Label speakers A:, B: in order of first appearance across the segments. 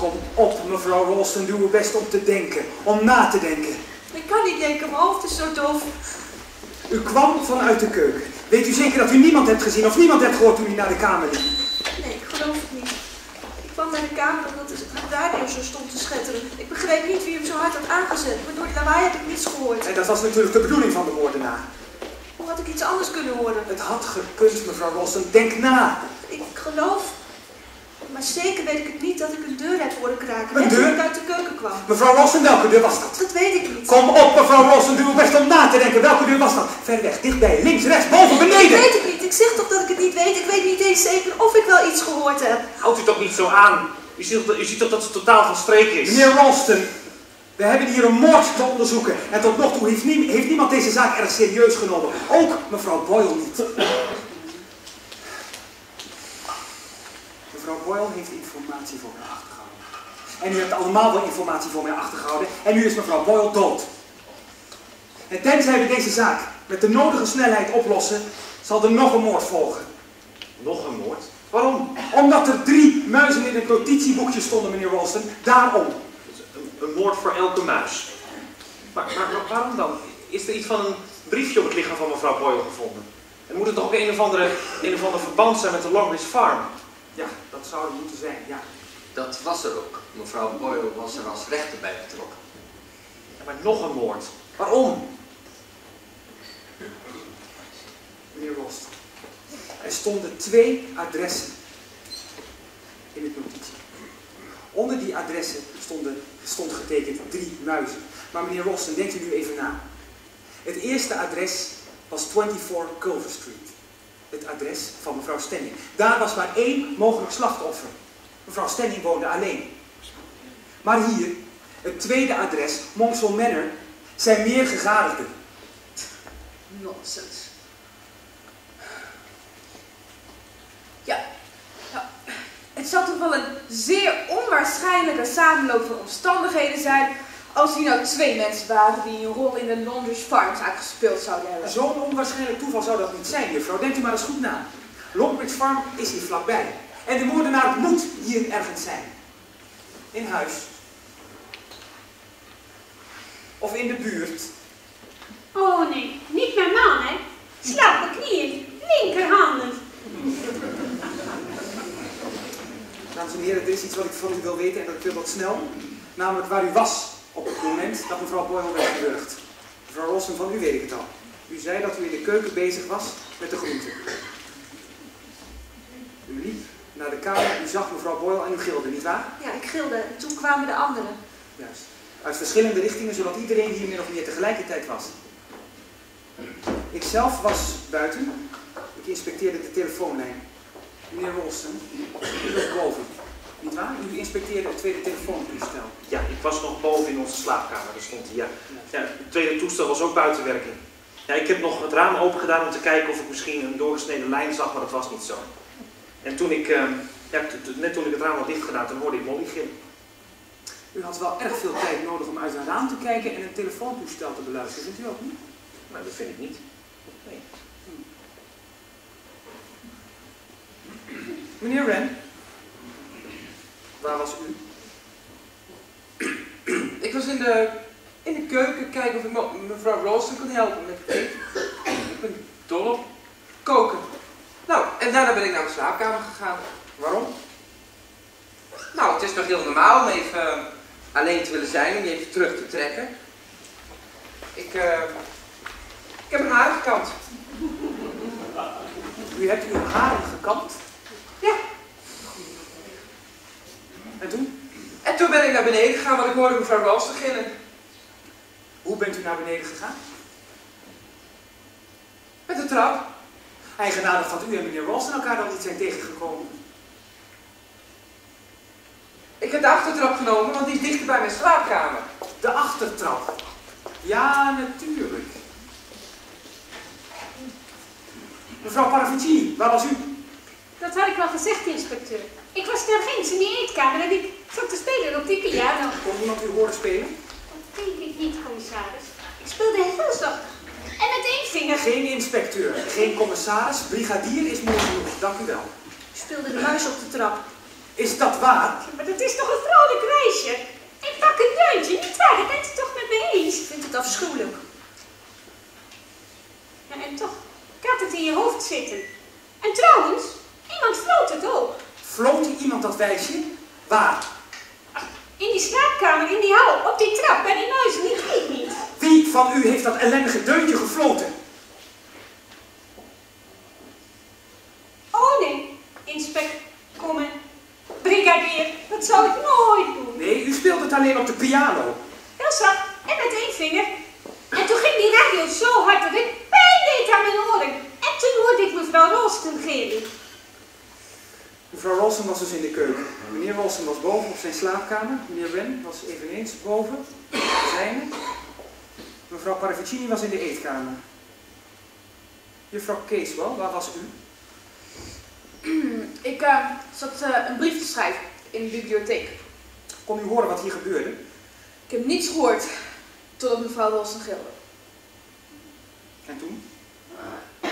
A: Kom op, mevrouw Ralston, doe uw best om te denken, om na te denken.
B: Ik kan niet denken, mijn hoofd is zo doof.
A: U kwam vanuit de keuken. Weet u zeker dat u niemand hebt gezien of niemand hebt gehoord toen u naar de kamer liep?
B: Nee, ik geloof het niet. Ik kwam naar de kamer omdat de radio zo stond te schetteren. Ik begreep niet wie hem zo hard had aangezet, maar door de lawaai heb ik niets gehoord.
A: En dat was natuurlijk de bedoeling van de moordenaar.
B: Hoe had ik iets anders kunnen horen?
A: Het had gekund, mevrouw Ralston. Denk na.
B: Ik geloof, maar zeker weet ik het niet dat ik een deur heb horen kraken.
A: Een deur?
B: toen ik uit de keuken kwam.
A: Mevrouw Ralston, welke deur was dat?
B: Dat weet ik niet.
A: Kom op, mevrouw Ralston, doe uw best om na te denken. Welke deur was dat? Ver weg, dichtbij, links, rechts, boven,
B: Ik
A: beneden.
B: weet het niet. Ik zeg toch dat ik het niet weet. Ik weet niet eens zeker of ik wel iets gehoord heb.
C: Houdt u toch niet zo aan. U ziet, toch- u ziet toch dat ze totaal van streek is.
A: Meneer Ralston, we hebben hier een moord te onderzoeken. En tot nog toe heeft, nie- heeft niemand deze zaak erg serieus genomen. Ook mevrouw Boyle niet. Mevrouw Boyle heeft informatie voor mij achtergehouden. En u hebt allemaal wel informatie voor mij achtergehouden. En nu is mevrouw Boyle dood. En tenzij we deze zaak met de nodige snelheid oplossen, zal er nog een moord volgen.
C: Nog een moord? Waarom?
A: Omdat er drie muizen in het notitieboekje stonden, meneer Ralston. Daarom.
C: Een, een moord voor elke muis. Maar, maar, maar waarom dan? Is er iets van een briefje op het lichaam van mevrouw Boyle gevonden? En moet het toch ook een of, andere, een of ander verband zijn met de Longridge Farm?
A: Ja, dat zou er moeten zijn, ja.
D: Dat was er ook. Mevrouw Boyle was er als rechter bij betrokken.
C: Ja, maar nog een moord. Waarom?
A: Meneer Rost, er stonden twee adressen in het notitie. Onder die adressen stonden, stond getekend drie muizen. Maar meneer Rosten, denkt u nu even na. Het eerste adres was 24 Culver Street. Het adres van mevrouw Stenning. Daar was maar één mogelijk slachtoffer. Mevrouw Stenning woonde alleen. Maar hier, het tweede adres, Monksel Manor, zijn meer gegadigden.
E: Nonsens. Ja, het zou toch wel een zeer onwaarschijnlijke samenloop van omstandigheden zijn als hier nou twee mensen waren die een rol in de Londres Farmzaak gespeeld zouden hebben.
A: Zo'n onwaarschijnlijk toeval zou dat niet zijn, juffrouw. Denkt u maar eens goed na. Longbridge Farm is hier vlakbij. En de moordenaar moet hier ergens zijn. In huis. Of in de buurt.
F: Oh nee, niet mijn man, hè. Slappe knieën, linkerhanden.
A: Dames en heren, er is iets wat ik van u wil weten en dat wil wat snel. Namelijk waar u was op het moment dat mevrouw Boyle werd gewurgd. Mevrouw Rossen, van u weet ik het al. U zei dat u in de keuken bezig was met de groenten. U liep naar de kamer, u zag mevrouw Boyle en u gilde, nietwaar?
B: Ja, ik gilde. En toen kwamen de anderen.
A: Juist. Uit verschillende richtingen, zodat iedereen hier min of meer tegelijkertijd was. Ik zelf was buiten. Ik inspecteerde de telefoonlijn. Meneer Rolston, u was boven. Niet waar? U inspecteerde het tweede telefoontoestel.
C: Ja, ik was nog boven in onze slaapkamer, daar stond hij, ja. ja. Het tweede toestel was ook buiten werking. Ja, ik heb nog het raam open gedaan om te kijken of ik misschien een doorgesneden lijn zag, maar dat was niet zo. En toen ik, eh, ja, net toen ik het raam had dicht gedaan, toen hoorde ik Molly gillen.
A: U had wel erg veel tijd nodig om uit een raam te kijken en een telefoontoestel te beluisteren. Vindt u ook niet?
C: Maar dat vind ik niet. Nee.
A: Meneer Wren, waar was u?
D: Ik was in de, in de keuken kijken of ik me- mevrouw Ralston kon helpen met het eten. Ik ben dol op koken. Nou, en daarna ben ik naar mijn slaapkamer gegaan. Waarom? Nou, het is toch heel normaal om even eh, alleen te willen zijn, om je even terug te trekken. Ik, eh, ik heb mijn haar gekant.
A: U hebt uw haren gekamd?
D: Ja.
A: En toen?
D: En toen ben ik naar beneden gegaan, want ik hoorde mevrouw Ralston gillen.
A: Hoe bent u naar beneden gegaan?
D: Met de trap.
A: Eigenaardig dat u en meneer Ralston elkaar dan niet zijn tegengekomen.
D: Ik heb de achtertrap genomen, want die is dichter bij mijn slaapkamer.
A: De achtertrap. Ja, natuurlijk. Mevrouw Paravicini, waar was u?
F: Dat had ik wel gezegd, inspecteur. Ik was daar ginds in die eetkamer en ik zat te spelen op die piano.
A: Kon iemand u horen spelen?
F: Dat denk ik niet, commissaris. Ik speelde heel zacht. En met één vinger.
A: Geen inspecteur, geen commissaris, brigadier is mooi genoeg. Dank u wel.
B: Ik speelde de muis op de trap.
A: Is dat waar?
F: Ja, Maar dat is toch een vrolijk reisje? Ik pak een deuntje, niet waar? Dat bent u toch met me eens?
B: Ik vind het afschuwelijk.
F: Ja, en toch gaat het in je hoofd zitten. En trouwens, iemand floot het ook.
A: Floot iemand dat wijsje? Waar?
F: In die slaapkamer, in die hal, op die trap, bij die muizen, die weet niet.
A: Wie van u heeft dat ellendige deuntje gefloten?
F: Oh nee, inspect, kom Brigadier, dat zou ik nooit doen.
A: Nee, u speelt het alleen op de piano.
F: Heel zacht en met één vinger. En toen ging die radio zo hard dat ik pijn deed aan mijn oren. En toen hoorde ik mevrouw Rolsten gillen.
A: Mevrouw Rolson was dus in de keuken. Meneer Rolson was boven op zijn slaapkamer. Meneer Wen was eveneens boven, zijne. Mevrouw Paravicini was in de eetkamer. Juffrouw Keeswel, waar was u?
E: Ik eh, zat eh, een brief te schrijven in de bibliotheek.
A: Kon u horen wat hier gebeurde?
E: Ik heb niets gehoord totdat mevrouw Rolsen gilde.
A: En toen?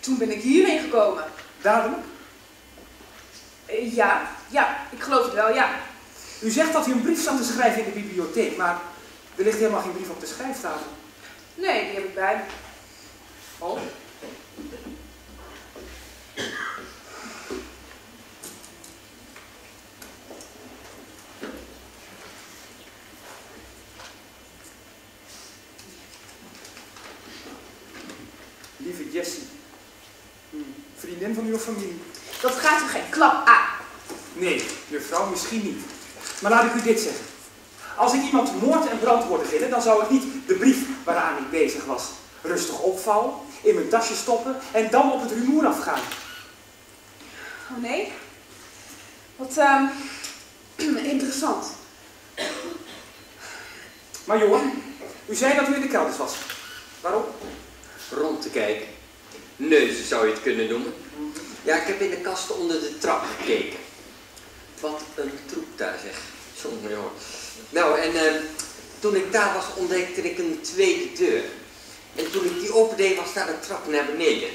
E: Toen ben ik hierheen gekomen.
A: Dadelijk?
E: Eh, ja, ja, ik geloof het wel, ja.
A: U zegt dat u een brief zat te schrijven in de bibliotheek, maar er ligt helemaal geen brief op de schrijftafel.
E: Nee, die heb ik bij me.
A: Oh? Lieve Jessie, vriendin van uw familie.
E: Dat gaat u geen klap aan.
A: Nee, juffrouw, misschien niet. Maar laat ik u dit zeggen. Als ik iemand moord en brand hoorde gillen, dan zou ik niet de brief waaraan ik bezig was rustig opvouwen, in mijn tasje stoppen en dan op het rumoer afgaan.
E: Oh nee? Wat ehm interessant.
A: Maar Johan, u zei dat u in de kelders was. Waarom?
G: Rond te kijken. Neuzen zou je het kunnen noemen. Ja, ik heb in de kasten onder de trap gekeken. Wat een troep daar zeg. Jongen, jongen. Nou, en eh, toen ik daar was, ontdekte ik een tweede deur. En toen ik die opende, was daar een trap naar beneden.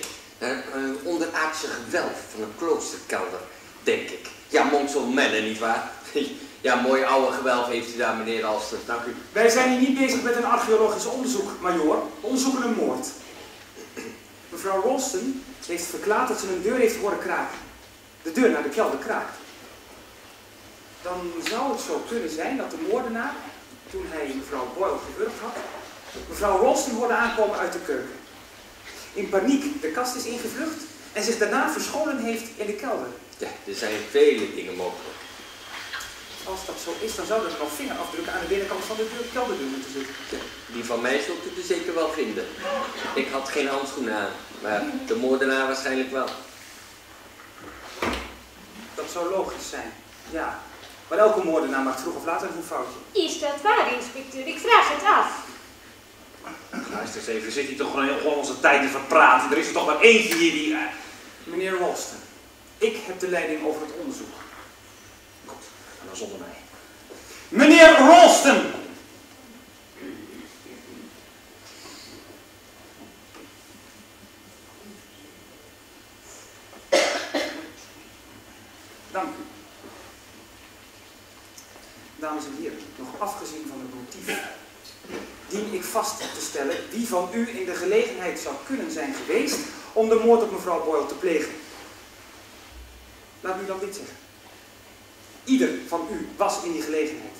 G: Een onderaardse gewelf van een kloosterkelder, denk ik. Ja, of Manor, nietwaar? Ja, mooi oude gewelf heeft u daar, meneer Alster. Dank u.
A: Wij zijn hier niet bezig met een archeologisch onderzoek, major. We onderzoeken een moord. Mevrouw Rolston heeft verklaard dat ze een deur heeft horen kraken. De deur naar de kelder kraakt. Dan zou het zo kunnen zijn dat de moordenaar, toen hij mevrouw Boyle gewurgd had, mevrouw Rolston hoorde aankomen uit de keuken. In paniek de kast is ingevlucht en zich daarna verscholen heeft in de kelder.
G: Ja, er zijn vele dingen mogelijk.
A: Als dat zo is, dan zouden er nog vingerafdrukken aan de binnenkant van de deur, kelderdeur moeten zitten.
G: Ja, die van mij zult u er zeker wel vinden. Ik had geen handschoenen aan, maar de moordenaar waarschijnlijk wel.
A: Dat zou logisch zijn, ja. Maar elke moordenaar maakt vroeg of laat een foutje.
F: Is dat waar, inspecteur? Ik vraag het af.
C: Luister eens even, zit hier toch gewoon gewoon onze tijd te verpraten? Er is er toch maar eentje hier die... eh,
A: Meneer Rolston, ik heb de leiding over het onderzoek.
C: Goed, en dan zonder mij.
A: Meneer Rolston! Dank u. Dames en heren, nog afgezien van het motief, dien ik vast te stellen wie van u in de gelegenheid zou kunnen zijn geweest om de moord op mevrouw Boyle te plegen. Laat me dan dit zeggen. Ieder van u was in die gelegenheid.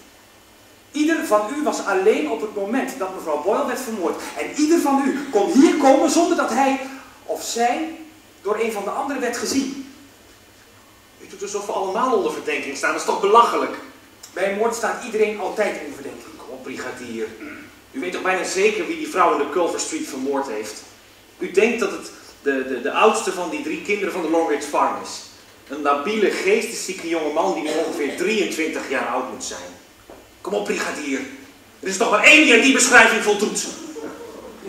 A: Ieder van u was alleen op het moment dat mevrouw Boyle werd vermoord. En ieder van u kon hier komen zonder dat hij of zij door een van de anderen werd gezien.
C: U doet alsof we allemaal onder verdenking staan, dat is toch belachelijk?
A: Bij een moord staat iedereen altijd in verdenking.
C: Kom op, brigadier. U weet toch bijna zeker wie die vrouw in de Culver Street vermoord heeft? U denkt dat het de, de, de oudste van die drie kinderen van de Longridge Farm is. Een labiele, geesteszieke jongeman die nu ongeveer 23 jaar oud moet zijn. Kom op, brigadier. Er is toch maar één die aan die beschrijving voldoet.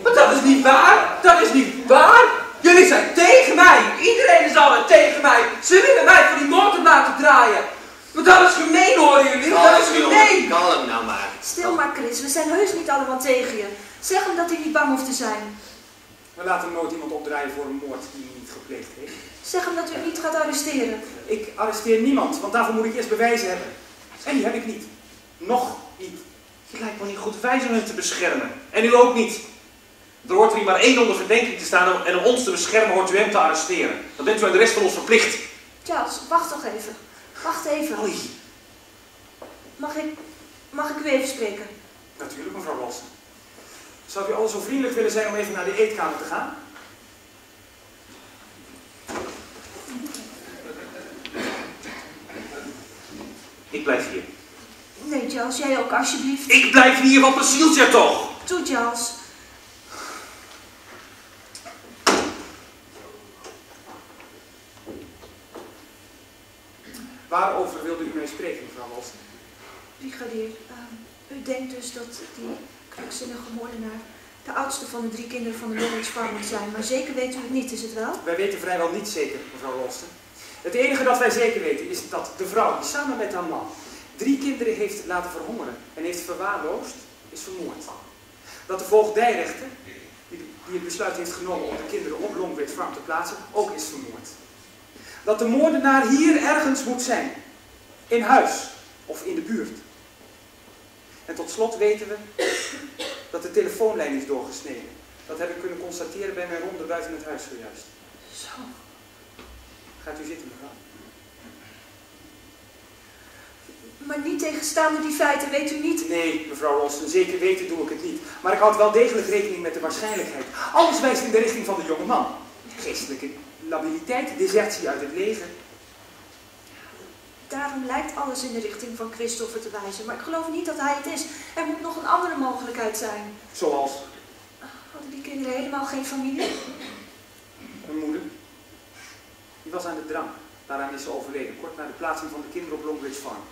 D: Maar dat is niet waar. Dat is niet waar. Jullie zijn tegen mij. Iedereen is alweer tegen mij. Ze willen mij voor die moord op laten draaien. Maar dat is gemeen hoor jullie. Dat is gemeen.
G: Kalm nou maar.
B: Stil maar, Chris. We zijn heus niet allemaal tegen je. Zeg hem dat hij niet bang hoeft te zijn.
A: We laten nooit iemand opdraaien voor een moord die hij niet gepleegd heeft.
B: Zeg hem dat u hem niet gaat arresteren.
A: Ik arresteer niemand, want daarvoor moet ik eerst bewijzen hebben. En die heb ik niet. Nog niet.
C: Je lijkt me niet goed wijs om hem te beschermen. En u ook niet. Er hoort er hier maar één onder verdenking te staan en om ons te beschermen hoort u hem te arresteren. Dan bent u aan de rest van ons verplicht.
B: Charles, wacht toch even. Wacht even. Mag ik, mag ik u even spreken?
A: Natuurlijk, mevrouw Wilson. Zou u al zo vriendelijk willen zijn om even naar de eetkamer te gaan?
C: Ik blijf hier.
B: Nee, Charles, jij ook alsjeblieft.
C: Ik blijf hier, wat bezielt jij toch?
B: Toe, Charles.
A: Waarover wilde u mij spreken, mevrouw Wilson?
B: Brigadier, ehm, u denkt dus dat die krankzinnige moordenaar de oudste van de drie kinderen van de Lawrence Farm moet zijn. Maar zeker weet u het niet, is het wel?
A: Wij weten vrijwel niet zeker, mevrouw Rolsten. Het enige dat wij zeker weten is dat de vrouw die samen met haar man drie kinderen heeft laten verhongeren en heeft verwaarloosd, is vermoord. Dat de voogdijrechter, die, die het besluit heeft genomen om de kinderen op Longwood Farm te plaatsen, ook is vermoord. Dat de moordenaar hier ergens moet zijn. In huis of in de buurt. En tot slot weten we dat de telefoonlijn is doorgesneden. Dat heb ik kunnen constateren bij mijn ronde buiten het huis zojuist.
B: Zo.
A: Gaat u zitten, mevrouw.
B: Maar niet tegenstaande die feiten, weet u niet?
A: Nee, mevrouw Rolston, zeker weten doe ik het niet. Maar ik houd wel degelijk rekening met de waarschijnlijkheid. Alles wijst in de richting van de jonge man. Geestelijke labiliteit, desertie uit het leger.
B: Daarom lijkt alles in de richting van Christopher te wijzen. Maar ik geloof niet dat hij het is. Er moet nog een andere mogelijkheid zijn.
A: Zoals
B: Hadden die kinderen helemaal geen familie?
A: een moeder. Die was aan de drank. Daaraan is ze overleden, kort na de plaatsing van de kinderen op Longridge Farm.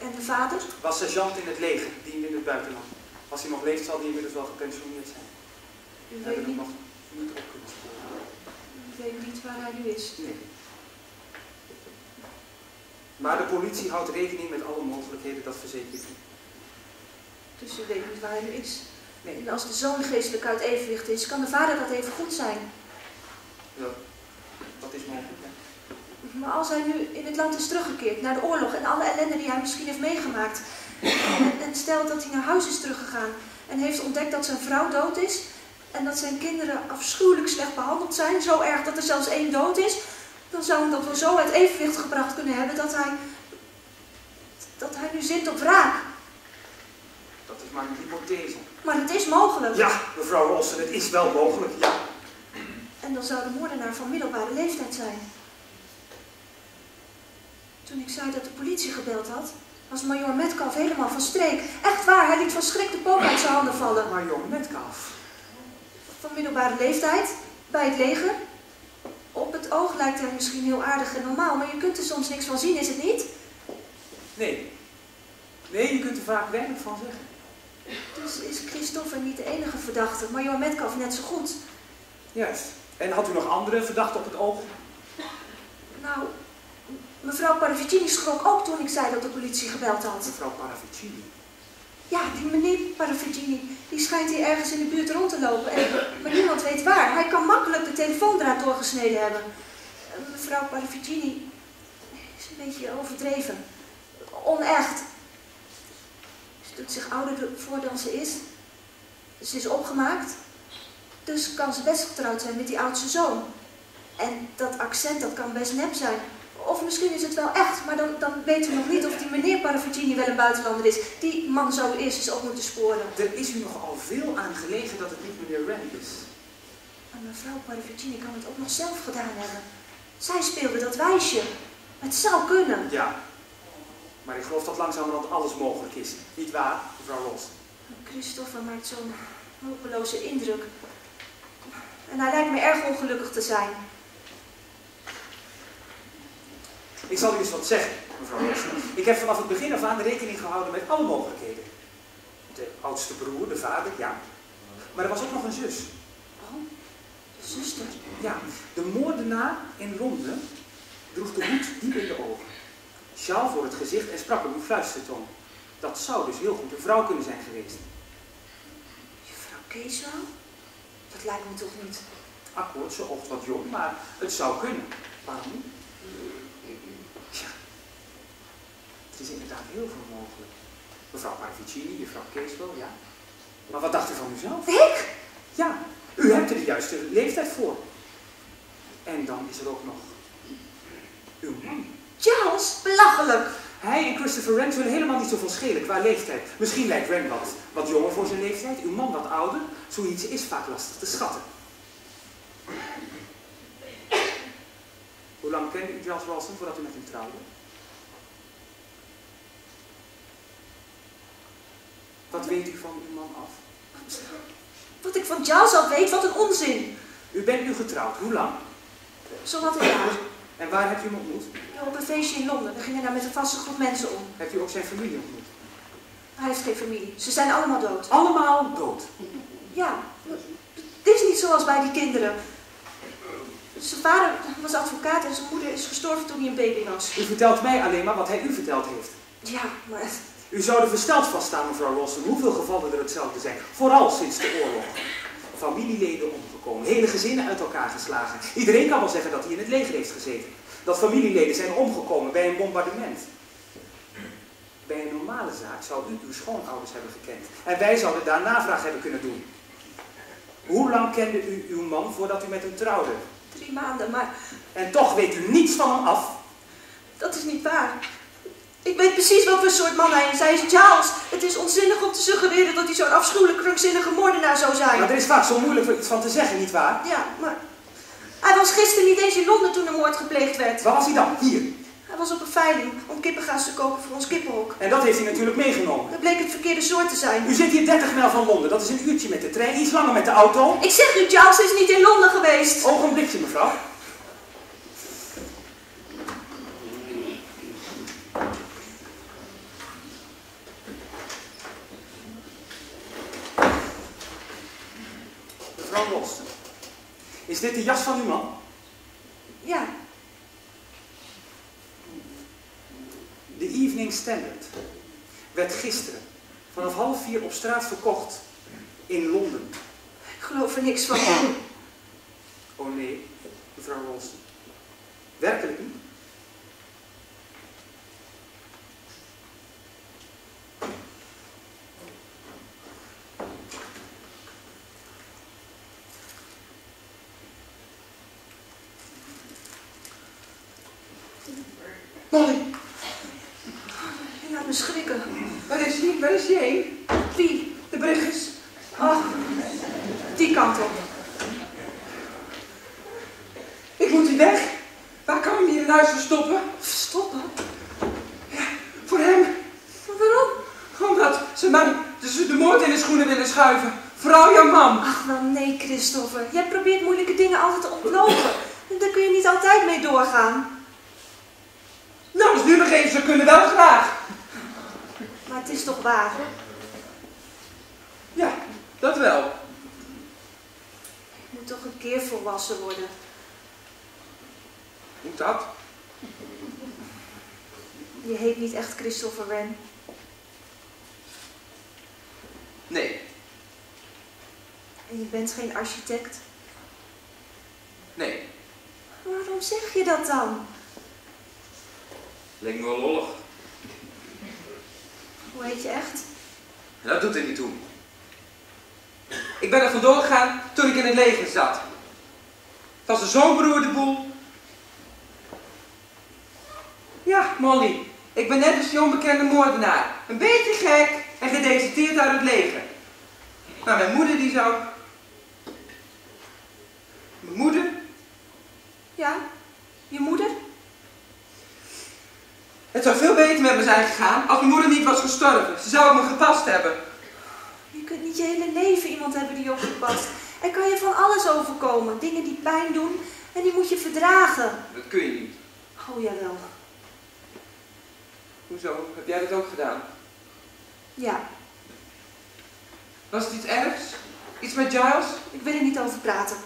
B: En de vader?
A: Was sergeant in het leger, diende in het buitenland. Als hij nog leeft, zal hij inmiddels wel gepensioneerd zijn.
B: U
A: We
B: weet niet,
A: nog niet op kunnen sporen.
B: U weet niet waar hij nu is.
A: Nee. Maar de politie houdt rekening met alle mogelijkheden, dat verzeker ik.
B: Dus u weet niet waar hij nu is.
A: Nee,
B: En als de zoon geestelijk uit evenwicht is, kan de vader dat even goed zijn.
A: dat, dat is mogelijk. hè.
B: Maar als hij nu in het land is teruggekeerd, naar de oorlog en alle ellende die hij misschien heeft meegemaakt. En, en stel dat hij naar huis is teruggegaan en heeft ontdekt dat zijn vrouw dood is. En dat zijn kinderen afschuwelijk slecht behandeld zijn, zo erg dat er zelfs één dood is. Dan zou hem dat wel zo uit evenwicht gebracht kunnen hebben dat hij, dat hij nu zint op wraak.
A: Dat is maar een hypothese.
B: Maar het is mogelijk.
A: Ja, mevrouw Rolsen, het is wel mogelijk, ja.
B: En dan zou de moordenaar van middelbare leeftijd zijn. Toen ik zei dat de politie gebeld had, was major Metcalf helemaal van streek. Echt waar, hij liet van schrik de pook uit zijn handen vallen.
A: Maar jong Metcalf.
B: Van middelbare leeftijd, bij het leger. Op het oog lijkt hij misschien heel aardig en normaal, maar je kunt er soms niks van zien, is het niet?
A: Nee. Nee, je kunt er vaak weinig van zeggen.
B: Dus is Christopher niet de enige verdachte, major Metcalf net zo goed.
A: Juist. En had u nog andere verdachten op het oog?
B: Nou, mevrouw Paravicini schrok ook toen ik zei dat de politie gebeld had.
A: Mevrouw Paravicini.
B: Ja, die meneer Paravicini, die schijnt hier ergens in de buurt rond te lopen. En, maar niemand weet waar. Hij kan makkelijk de telefoondraad doorgesneden hebben. En Mevrouw Paravicini is een beetje overdreven. Onecht. Ze doet zich ouder voor dan ze is. Ze is opgemaakt. Dus kan ze best getrouwd zijn met die oudste zoon. En dat accent, dat kan best nep zijn. Of misschien is het wel echt, maar dan, dan weten we nog niet of die meneer Paravicini wel een buitenlander is. Die man zou eerst eens op moeten sporen.
A: Er is u nogal veel aan gelegen dat het niet meneer Rand is.
B: Maar mevrouw Paravicini kan het ook nog zelf gedaan hebben. Zij speelde dat wijsje. Het zou kunnen.
A: Ja. Maar ik geloof dat langzamerhand alles mogelijk is. Niet waar, mevrouw Ross?
B: Christopher maakt zo'n hopeloze indruk. En hij lijkt me erg ongelukkig te zijn.
A: Ik zal u eens wat zeggen, mevrouw Ross. Ik heb vanaf het begin af aan rekening gehouden met alle mogelijkheden. De oudste broer, de vader, ja. Maar er was ook nog een zus.
B: Oh, de zuster.
A: Ja, de moordenaar in Londen droeg de hoed diep in de ogen. Sjaal voor het gezicht en sprak op een fluistertoon. Dat zou dus heel goed een vrouw kunnen zijn geweest.
B: Juffrouw Keeswel? Dat lijkt me toch niet.
A: akkoord, ze oogt wat jong, maar het zou kunnen. Waarom niet? Ja, het is inderdaad heel veel mogelijk. Mevrouw Parvicini, juffrouw Keeswel, ja. Maar wat dacht u van uzelf?
B: Ik?
A: Ja, u hebt er de juiste leeftijd voor. En dan is er ook nog uw man.
B: Charles, belachelijk.
A: Hij en Christopher Wren zullen helemaal niet zoveel schelen qua leeftijd. Misschien lijkt Wren wat, wat jonger voor zijn leeftijd, uw man wat ouder. Zoiets is vaak lastig te schatten. Hoe lang kende u Charles Ralston voordat u met hem trouwde? Wat weet u van uw man af?
B: Wat ik van Charles al weet, wat een onzin.
A: U bent nu getrouwd. Hoe lang?
B: Zo wat een jaar.
A: En waar hebt u hem ontmoet?
B: Ja, op een feestje in Londen. We gingen daar met een vaste groep mensen om.
A: Hebt u ook zijn familie ontmoet?
B: Hij heeft geen familie. Ze zijn allemaal dood.
A: Allemaal dood.
B: Ja, het is niet zoals bij die kinderen. Zijn vader was advocaat en zijn moeder is gestorven toen hij een baby was.
A: U vertelt mij alleen maar wat hij u verteld heeft.
B: Ja, maar
A: U zou er versteld vaststaan, mevrouw Rossen, hoeveel gevallen er hetzelfde zijn. Vooral sinds de oorlog. Familieleden omgekomen, hele gezinnen uit elkaar geslagen. Iedereen kan wel zeggen dat hij in het leger heeft gezeten. Dat familieleden zijn omgekomen bij een bombardement. Bij een normale zaak zou u uw schoonouders hebben gekend. En wij zouden daar navraag hebben kunnen doen. Hoe lang kende u uw man voordat u met hem trouwde?
B: drie maanden, maar
A: En toch weet u niets van hem af.
B: dat is niet waar. Ik weet precies wat voor soort man hij is. Hij is Charles. Het is onzinnig om te suggereren dat hij zo'n afschuwelijk krankzinnige moordenaar zou zijn.
A: Maar er is vaak zo moeilijk iets van te zeggen, nietwaar?
B: Ja, maar hij was gisteren niet eens in Londen toen de moord gepleegd werd.
A: Waar was hij dan? Hier.
B: Hij was op een veiling om kippengaas te kopen voor ons kippenhok.
A: En dat heeft hij natuurlijk meegenomen.
B: Dat bleek het verkeerde soort te zijn.
A: U zit hier 30 mijl van Londen. Dat is een uurtje met de trein, iets langer met de auto.
B: Ik zeg u, Charles is niet in Londen geweest.
A: Ogenblikje, mevrouw. Mevrouw is dit de jas van uw man?
B: Ja,
A: De Evening Standard werd gisteren vanaf half vier op straat verkocht in Londen.
B: ik geloof er niks van.
A: Oh nee, mevrouw Rolston. Werkelijk niet?
D: Molly,
B: Je laat me schrikken.
D: waar is hij? Waar is hij heen?
B: Wie?
D: De Brugges.
B: Oh, die kant op.
D: Ik moet hier weg. Waar kan ik hem hier in huis verstoppen?
B: Stoppen?
D: Voor hem.
B: Maar waarom?
D: Omdat ze mij ze de moord in de schoenen willen schuiven. Vrouw jouw man.
B: Ach, wel nee, Jij probeert moeilijke dingen altijd te ontlopen. En daar kun je niet altijd mee doorgaan.
D: Nou, als nu nog even, ze kunnen wel graag.
B: Maar het is toch waar?
D: Ja, dat wel.
B: Je moet toch een keer volwassen worden.
D: Moet dat?
B: Je heet niet echt Christopher Wren.
D: Nee,
B: En je bent geen architect.
D: nee.
B: Waarom zeg je dat dan?
D: Leek me wel lollig.
B: Hoe heet je echt?
D: Dat doet er niet toe. Ik ben er vandoor gegaan toen ik in het leger zat. Het was een zo'n beroerde boel. Ja, Molly. Ik ben net als die onbekende moordenaar. Een beetje gek en gedeserteerd uit het leger. Maar mijn moeder die zou... Mijn moeder?
B: Ja? Je moeder?
D: Het zou veel beter met me zijn gegaan als mijn moeder niet was gestorven. Ze zou op me gepast hebben.
B: Je kunt niet je hele leven iemand hebben die je opgepast. Er kan je van alles overkomen. Dingen die pijn doen en die moet je verdragen.
D: Dat kun je niet.
B: Oh jawel.
D: Hoezo? Heb jij dat ook gedaan?
B: Ja,
D: Was het iets ergs? Iets met Giles?
B: ik wil er niet over praten.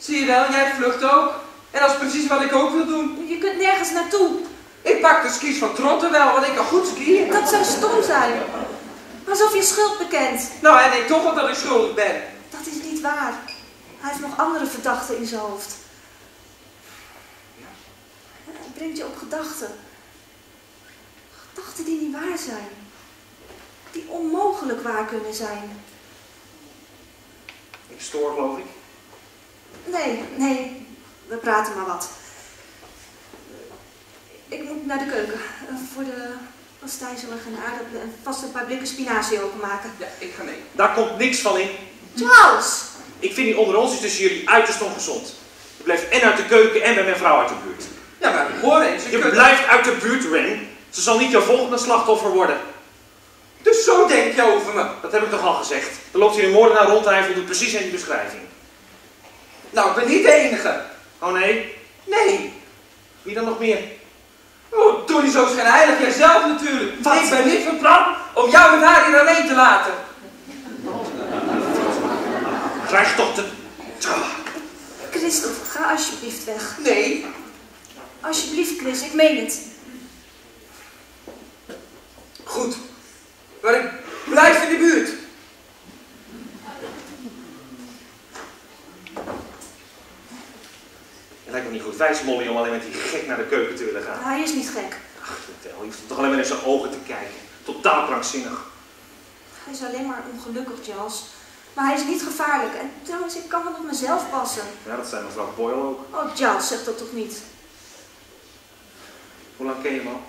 D: Zie je wel, jij vlucht ook. En dat is precies wat ik ook wil doen.
B: Je kunt nergens naartoe.
D: Ik pak de skis van Trotten wel, want ik kan goed skiën.
B: Dat zou stom zijn. Alsof je schuld bekent.
D: Nou, en ik toch omdat ik schuldig ben.
B: Dat is niet waar. Hij heeft nog andere verdachten in zijn hoofd.
C: Ja?
B: Het brengt je op gedachten. Gedachten die niet waar zijn. Die onmogelijk waar kunnen zijn.
C: Ik stoor, geloof ik.
B: Nee, nee, we praten maar wat. Ik moet naar de keuken. eh, Voor de pastijzelig en aardappelen en vast een paar blikken spinazie openmaken.
D: Ja, ik ga mee.
C: Daar komt niks van in.
B: Charles!
C: Ik vind die onder ons is tussen jullie uiterst ongezond. Je blijft en uit de keuken en bij mijn vrouw uit de buurt.
D: Ja, maar hoor eens.
C: Je blijft uit de buurt, Ren. Ze zal niet jouw volgende slachtoffer worden.
D: Dus zo denk je over me.
C: Dat heb ik toch al gezegd. Er loopt hier een moordenaar rond en hij voldoet precies aan die beschrijving.
D: Nou, ik ben niet de enige.
C: Oh nee?
D: Nee.
C: Wie dan nog meer?
D: Oh, doe niet zo schijnheilig. Jijzelf natuurlijk.
C: Wat?
D: Ik ben niet van plan om jou met haar hier alleen te laten.
C: Krijg toch de...
B: Christophe, ga alsjeblieft weg.
D: Nee.
B: Alsjeblieft, Chris, ik meen het.
D: Goed. Maar ik blijf in de buurt.
C: Het lijkt me niet goed wijs, Molly, om alleen met die gek naar de keuken te willen gaan.
B: Hij is niet gek.
C: Ach, vertel, je hoeft toch alleen maar in zijn ogen te kijken. Totaal krankzinnig.
B: Hij is alleen maar ongelukkig, Charles. Maar hij is niet gevaarlijk. En trouwens, ik kan wel op mezelf passen.
C: Ja, dat zei mevrouw Boyle ook.
B: Oh, Charles, zeg dat toch niet?
C: Hoe lang ken je hem al?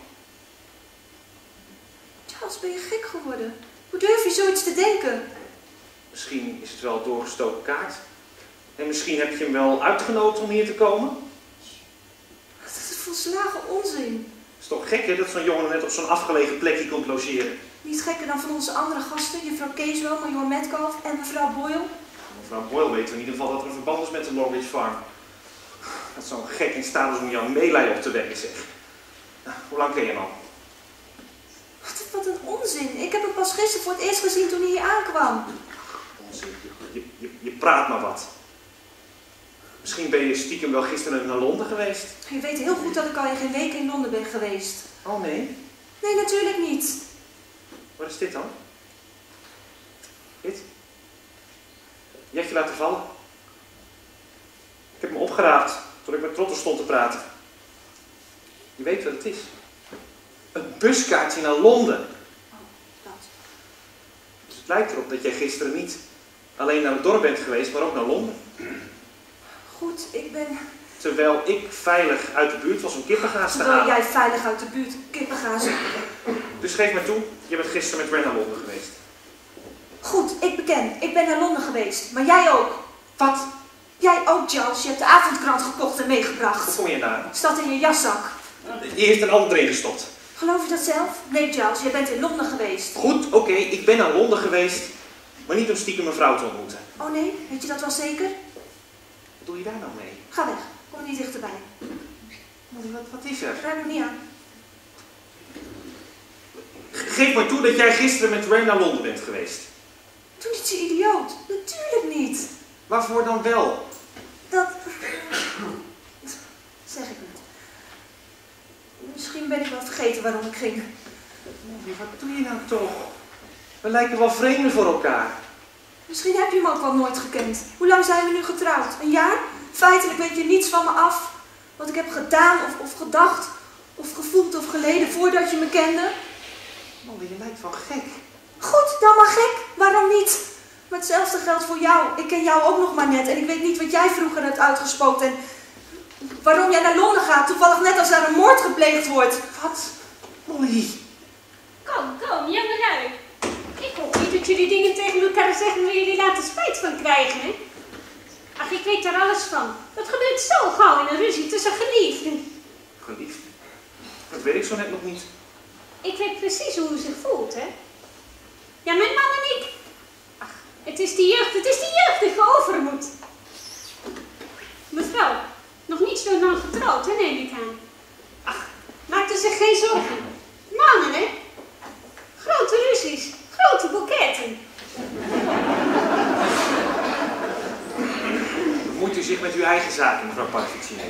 B: Charles, ben je gek geworden? Hoe durf je zoiets te denken?
C: Misschien is het wel doorgestoken kaart. En misschien heb je hem wel uitgenodigd om hier te komen.
B: Is volslagen onzin.
C: Het is toch gek hè, dat zo'n jongen net op zo'n afgelegen plekje komt logeren.
B: Niet gekker dan van onze andere gasten, juffrouw Casewell, major Metcalf en mevrouw Boyle.
C: Mevrouw Boyle weet in ieder geval dat er een verband is met de Longridge Farm. Dat zo'n gek in staat is om jouw meelij op te wekken, zeg. Nou, hoe lang ken je hem al?
B: Wat, wat een onzin. Ik heb hem pas gisteren voor het eerst gezien toen hij hier aankwam.
C: Onzin. Je, je, je praat maar wat. Misschien ben je stiekem wel gisteren naar Londen geweest.
B: Je weet heel goed dat ik al geen week in Londen ben geweest.
C: Oh nee,
B: Nee, natuurlijk niet.
C: wat is dit dan? Dit? Je hebt je laten vallen. Ik heb hem opgeraapt toen ik met Trotter stond te praten. Je weet wat het is. Een buskaartje naar Londen.
B: Dat.
C: Dus het lijkt erop dat jij gisteren niet alleen naar het dorp bent geweest, maar ook naar Londen.
B: Goed, ik ben...
C: Terwijl ik veilig uit de buurt was om kippengaas te
B: Terwijl
C: halen.
B: jij veilig uit de buurt kippen gaat zoeken.
C: Dus geef me toe, je bent gisteren met Ren naar Londen geweest.
B: Goed, ik beken. Ik ben naar Londen geweest. Maar jij ook.
C: Wat?
B: Jij ook, Charles. Je hebt de avondkrant gekocht en
C: Hoe
B: meegebracht.
C: kom je daar?
B: Staat in je jaszak.
C: Die heeft een ander erin gestopt.
B: Geloof je dat zelf? Nee, Charles. Jij bent in Londen geweest.
C: Goed, oké, ik ben naar Londen geweest, maar niet om stiekem een vrouw te ontmoeten.
B: Oh nee? Weet je dat wel zeker?
C: Wat doe je daar nou mee?
B: Ga weg. Kom niet dichterbij.
C: Wat, wat is er?
B: Raak me niet aan.
C: Geef maar toe dat jij gisteren met Ren naar Londen bent geweest.
B: Doe niet zo idioot. Natuurlijk niet.
C: Waarvoor dan wel?
B: Dat... Zeg ik niet. Misschien ben ik wel vergeten waarom ik ging.
C: Wat doe je nou toch? We lijken wel vreemden voor elkaar.
B: Misschien heb je hem ook wel nooit gekend. Hoe lang zijn we nu getrouwd? Een jaar? Feitelijk weet je niets van me af. Wat ik heb gedaan of, of gedacht of gevoeld of geleden voordat je me kende.
C: Molly, je lijkt wel gek.
B: Goed, dan maar gek. Waarom niet? Maar hetzelfde geldt voor jou. Ik ken jou ook nog maar net en ik weet niet wat jij vroeger hebt uitgespookt en waarom jij naar Londen gaat, toevallig net als daar een moord gepleegd wordt.
C: Wat? Molly.
F: Kom, kom, jongelui. Ik hoop niet dat jullie dingen tegen elkaar zeggen waar jullie later spijt van krijgen, hè? Ach, ik weet daar alles van. Dat gebeurt zo gauw in een ruzie tussen geliefden.
C: Geliefd. Dat weet ik zo net nog niet.
F: Ik weet precies hoe u zich voelt, hè? Ja, mijn man en ik. Ach, het is die jeugd, het is die jeugdige overmoed. Mevrouw, nog niet zo lang getrouwd, hè, neem ik aan. Ach, maak er zich geen zorgen. Mannen, hè? Grote ruzies, grote boeketten.
C: Bemoeit u zich met uw eigen zaken, mevrouw Parfitine.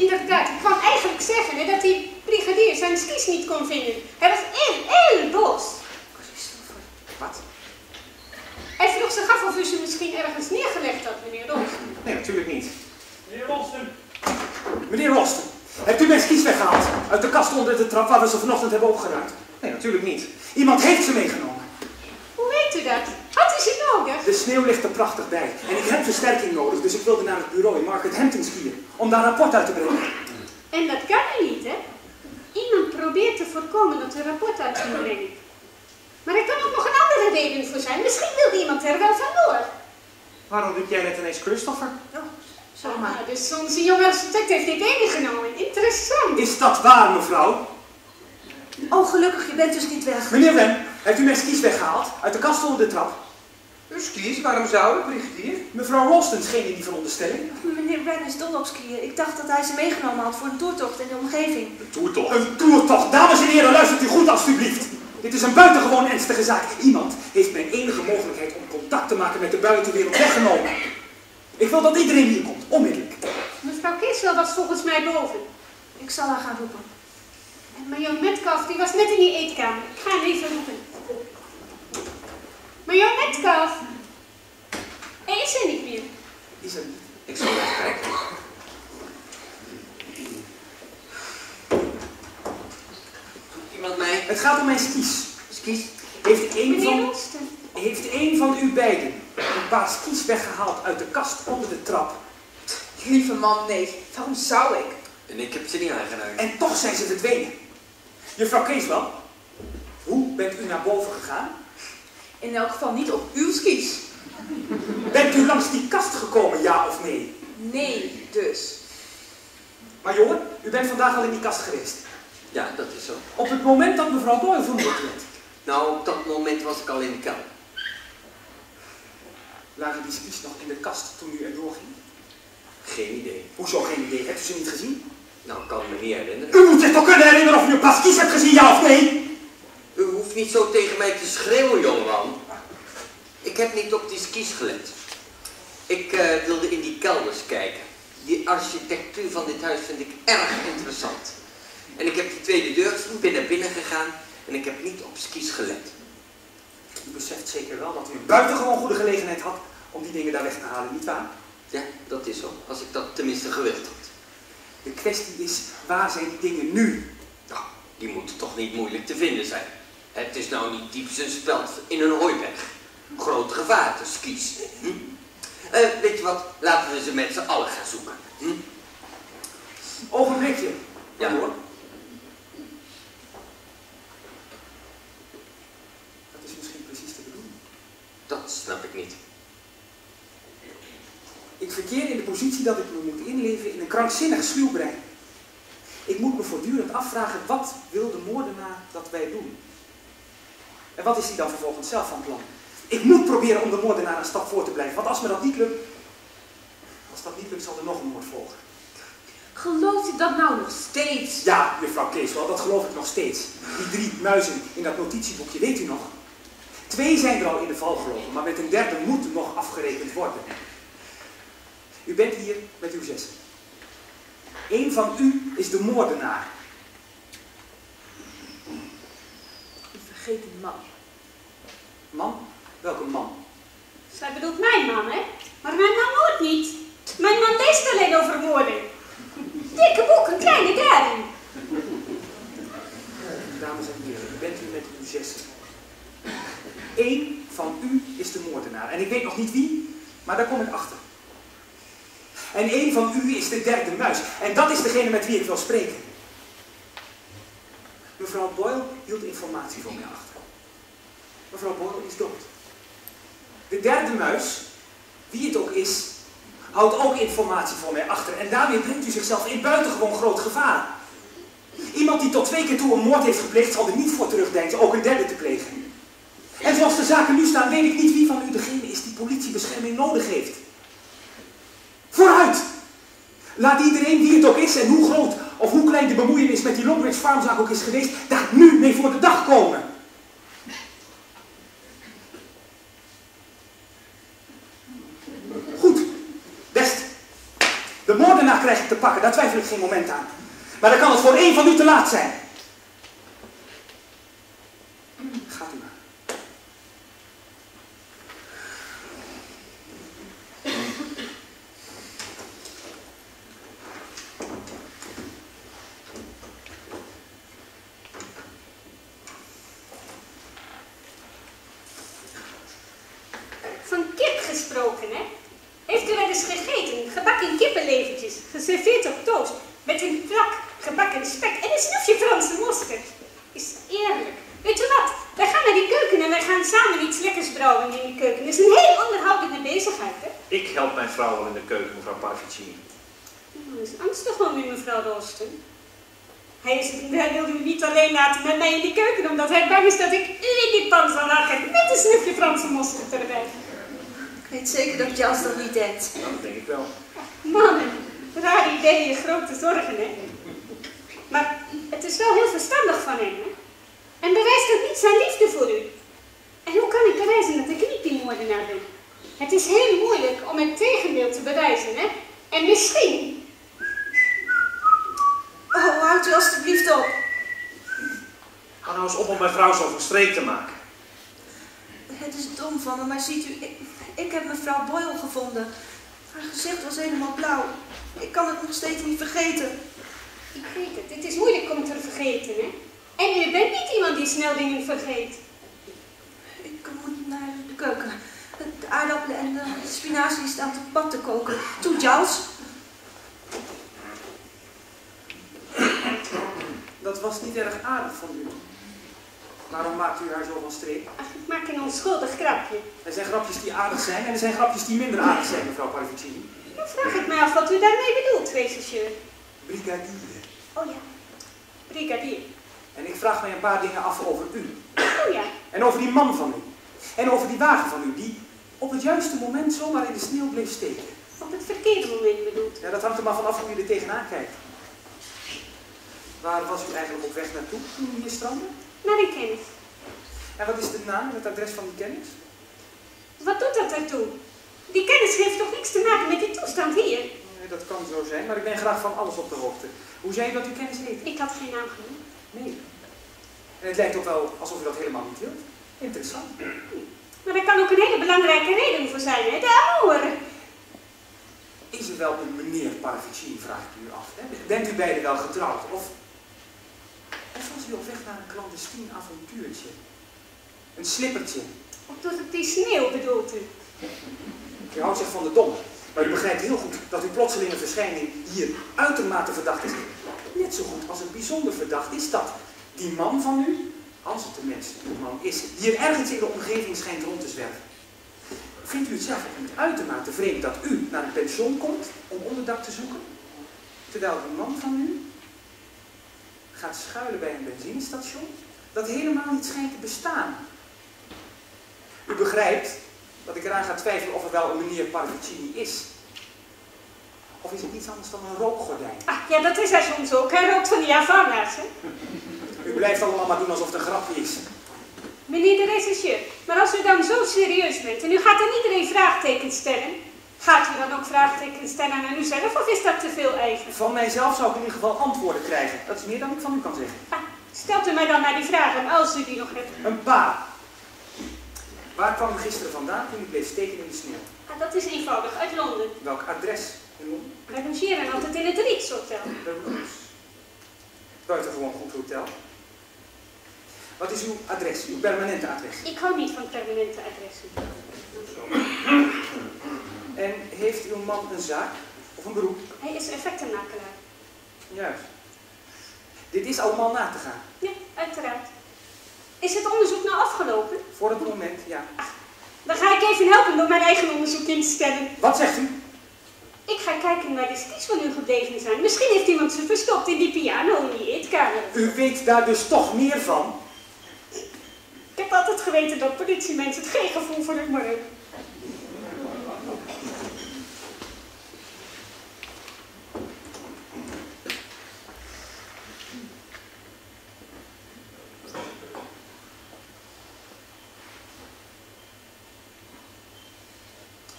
F: Inderdaad, ik kwam eigenlijk zeggen hè, dat die brigadier zijn skis niet kon vinden. Hij was heel, heel boos.
C: Wat?
F: Hij vroeg ze gaf of u ze misschien ergens neergelegd had, meneer Roos.
C: Nee, natuurlijk niet.
H: Meneer Rolsten,
A: Meneer Rosten, hebt u mijn skis weggehaald? Uit de kast onder de trap waar we ze vanochtend hebben opgeruimd.
C: Nee, natuurlijk niet.
A: Iemand heeft ze meegenomen.
F: Hoe weet u dat? Had u ze nodig?
A: De sneeuw ligt er prachtig bij. En ik heb versterking nodig, dus ik wilde naar het bureau in Market Hampton skiën. Om daar een rapport uit te brengen.
F: En dat kan u niet, hè? Iemand probeert te voorkomen dat een rapport uit kunt brengen. Maar er kan ook nog een andere reden voor zijn. Misschien wil iemand er wel vandoor.
C: Waarom riep jij net ineens Christopher?
B: Zomaar.
F: Ah, dus onze jonge architect heeft dit meegenomen. Interessant.
A: Is dat waar, mevrouw?
B: Oh, gelukkig, je bent dus niet weg.
A: Meneer Wem, heeft u mijn skis weggehaald? Uit de kast onder de trap?
D: Dus skis, waarom zou ik, brigadier?
A: Mevrouw Ralston scheen in die veronderstelling.
B: Meneer Wren is dol op skiën. Ik dacht dat hij ze meegenomen had voor een toertocht in de omgeving.
C: Doe toch.
A: Een toertocht. Dames en heren, luistert u goed alstublieft. Dit is een buitengewoon ernstige zaak. Iemand heeft mijn enige mogelijkheid om contact te maken met de buitenwereld weggenomen. Ik wil dat iedereen hier komt, onmiddellijk.
F: Mevrouw Kiswell was volgens mij boven.
B: Ik zal haar gaan roepen.
F: En Major Metcalf, die was net in die eetkamer. Ik ga hem even roepen. Major Metcalf. Hij is er niet meer.
A: Is er niet.
G: Ik zal even kijken. Iemand mij?
A: Het gaat om mijn skis.
G: Skis?
A: Heeft een
F: Meneer
A: van, heeft een van u beiden een paar skis weggehaald uit de kast onder de trap?
E: Lieve man, nee. Waarom zou ik?
G: En ik heb ze niet aangeraakt.
A: En toch zijn ze verdwenen. Juffrouw Keeswell, hoe bent u naar boven gegaan?
E: In elk geval niet op uw skis.
A: Bent u langs die kast gekomen, ja of nee?
E: Nee, dus.
A: Major, u bent vandaag al in die kast geweest.
G: Ja, dat is zo.
A: Op het moment dat mevrouw Doyle vermoord werd,
G: Nou, op dat moment was ik al in de kelder.
A: lagen die skis nog in de kast toen u erdoor ging?
G: Geen idee.
A: Hoezo geen idee? Hebt u ze niet gezien?
G: Nou, ik kan me niet herinneren.
A: U moet zich toch kunnen herinneren of u een paar skis hebt gezien, ja of nee?
G: Niet zo tegen mij te schreeuwen, jongeman. Ik heb niet op die skis gelet. Ik eh, wilde in die kelders kijken. Die architectuur van dit huis vind ik erg interessant. En ik heb die tweede deur ben naar binnen gegaan en ik heb niet op skis gelet.
A: U beseft zeker wel dat u een buitengewoon goede gelegenheid had om die dingen daar weg te halen, nietwaar?
G: Ja, dat is zo. Als ik dat tenminste gewild had.
A: De kwestie is, waar zijn die dingen nu?
G: Nou, die moeten toch niet moeilijk te vinden zijn. Het is nou niet diep een speld in een hooiberg. Groot gevaar, de skis. Hm? Eh, weet je wat? Laten we ze met z'n allen gaan zoeken. Hm?
A: Ogenblikje.
G: Ja.
A: hoor. Dat is misschien precies de bedoeling.
G: Dat snap ik niet.
A: Ik verkeer in de positie dat ik me moet inleven in een krankzinnig sluw brein. Ik moet me voortdurend afvragen, wat wil de moordenaar dat wij doen? En wat is hij dan vervolgens zelf van plan? Ik moet proberen om de moordenaar een stap voor te blijven, want als me dat niet lukt, als dat niet lukt, zal er nog een moord volgen.
E: Gelooft u dat nou nog steeds?
A: Ja, juffrouw Keeswel, dat geloof ik nog steeds. Die drie muizen in dat notitieboekje, weet u nog? Twee zijn er al in de val gelopen, maar met een derde moet nog afgerekend worden. U bent hier met uw zessen. Eén van u is de moordenaar.
E: U vergeet een man.
A: Man? Welke man?
F: Zij bedoelt mijn man, hè? Maar mijn man hoort niet. Mijn man leest alleen over moorden. Dikke boek, een kleine derde.
A: Dames en heren, u bent hier met uw zessen. Eén van u is de moordenaar. En ik weet nog niet wie, maar daar kom ik achter. En één van u is de derde muis. En dat is degene met wie ik wil spreken. Mevrouw Boyle hield informatie voor mij achter. Mevrouw Boyle is dood. De derde muis, wie het ook is, houdt ook informatie voor mij achter. En daarmee brengt u zichzelf in buitengewoon groot gevaar. Iemand die tot twee keer toe een moord heeft gepleegd, zal er niet voor terugdenken ook een derde te plegen. En zoals de zaken nu staan, weet ik niet wie van u degene is die politiebescherming nodig heeft. Vooruit! Laat iedereen, wie het ook is en hoe groot of hoe klein de bemoeienis met die Longbridge Farmzaak ook is geweest, daar nu mee voor de dag komen. Goed, best. De moordenaar krijg ik te pakken, daar twijfel ik geen moment aan. Maar dan kan het voor één van u te laat zijn. Gaat u maar.
F: gesproken, hè? Heeft u wel eens gegeten? Gebakken kippenlevertjes, geserveerd op toast, met een plak gebakken spek en een snufje Franse mosterd. Is eerlijk. Weet u wat? Wij gaan naar die keuken en wij gaan samen iets lekkers brouwen in die keuken. Dat is een heel onderhoudende bezigheid, hè?
C: Ik help mijn vrouw wel in de keuken, mevrouw Parravicini.
F: Dat is angstig van u, mevrouw Roosten. Hij, is, hij wilde u niet alleen laten met mij in die keuken, omdat hij bang is dat ik u in die pan zal hakken met een snufje Franse mosterd erbij.
B: Ik weet zeker dat Jas dat niet.
C: Nou, dat denk ik wel.
F: Mannen, rare ideeën, grote zorgen, hè? Maar het is wel heel verstandig van hem, hè? En bewijst ook niet zijn liefde voor u. En hoe kan ik bewijzen dat ik niet die moordenaar ben? Het is heel moeilijk om het tegendeel te bewijzen, hè? En misschien
B: Oh, houd u alstublieft op.
C: Ga nou eens op om mijn vrouw zo verstreekt te maken.
B: Het is dom van me, maar ziet u, ik, ik heb mevrouw Boyle gevonden. Haar gezicht was helemaal blauw. Ik kan het nog steeds niet vergeten.
F: Ik weet het, het is moeilijk om te vergeten, hè? En u bent niet iemand die snel dingen vergeet.
B: Ik moet naar de keuken. De aardappelen en de spinazie staan te pad te koken. Toe, Giles.
A: Dat was niet erg aardig van u. Waarom maakt u haar zo van streek?
F: Ach, ik maak een onschuldig grapje.
A: Er zijn grapjes die aardig zijn en er zijn grapjes die minder aardig zijn, mevrouw Parravicini.
F: Dan vraag ik me af wat u daarmee bedoelt, regisseur.
A: Brigadier.
F: Oh ja, brigadier.
A: En ik vraag mij een paar dingen af over u.
F: Oh ja,
A: En over die man van u. En over die wagen van u, die op het juiste moment zomaar in de sneeuw bleef steken.
F: op het verkeerde moment bedoelt.
A: Ja, dat hangt er maar vanaf hoe u er tegenaan kijkt. Waar was u eigenlijk op weg naartoe toen u hier strandde?
F: Naar een kennis.
A: En wat is de naam en het adres van die kennis?
F: Wat doet dat ertoe? Die kennis heeft toch niks te maken met die toestand hier?
A: Nee, dat kan zo zijn, maar ik ben graag van alles op de hoogte. Hoe zei u dat uw kennis heet?
F: Ik had geen naam genoemd.
A: Nee. En het lijkt ook wel alsof u dat helemaal niet wilt. Interessant.
F: Maar er kan ook een hele belangrijke reden voor zijn, hè? De.
A: Is het wel een meneer Parravicini, vraag ik u af. Hè? Bent u beiden wel getrouwd? Of, of was u op weg naar een clandestien avontuurtje? Een slippertje?
F: Of doet het die sneeuw, bedoelt u?
A: U houdt zich van de domme. Maar u begrijpt heel goed dat uw plotselinge verschijning hier uitermate verdacht is. Net zo goed als het bijzonder verdacht is dat die man van u, als het een man is, hier ergens in de omgeving schijnt rond te zwerven. Vindt u het zelf ook niet uitermate vreemd dat u naar een pension komt om onderdak te zoeken, terwijl een man van u gaat schuilen bij een benzinestation dat helemaal niet schijnt te bestaan? U begrijpt dat ik eraan ga twijfelen of er wel een meneer Parravicini is. Of is het niets anders dan een rookgordijn?
F: Ah, ja, dat is hij soms ook. Hij rookt van die Havana's, hè?
A: U blijft allemaal maar doen alsof het een grapje is.
F: Meneer de regisseur, maar als u dan zo serieus bent en u gaat aan iedereen vraagtekens stellen, gaat u dan ook vraagtekens stellen aan uzelf of is dat te veel eisen?
A: Van mijzelf zou ik in ieder geval antwoorden krijgen. Dat is meer dan ik van u kan zeggen.
F: Ah, stelt u mij dan naar die vragen als u die nog hebt.
A: Een paar. Waar kwam u gisteren vandaan toen u bleef steken in de sneeuw?
F: Ah, dat is eenvoudig, uit Londen.
A: Welk adres in Londen?
F: Wij logeren altijd in het Ritz Hotel.
A: De Roos. Buitengewoon goed hotel. Wat is uw adres, uw permanente adres?
F: Ik hou niet van permanente adressen.
A: En heeft uw man een zaak of een beroep?
F: Hij is effectenmakelaar.
A: Juist. Dit is allemaal na te gaan.
F: Ja, uiteraard. Is het onderzoek nou afgelopen?
A: Voor het moment, ja.
F: Dan ga ik even helpen door mijn eigen onderzoek in te stellen.
A: Wat zegt u?
F: Ik ga kijken waar de skis van u gebleven zijn. Misschien heeft iemand ze verstopt in die piano in die eetkamer.
A: U weet daar dus toch meer van?
F: Ik heb altijd geweten dat politiemensen het geen gevoel voor humor hebben.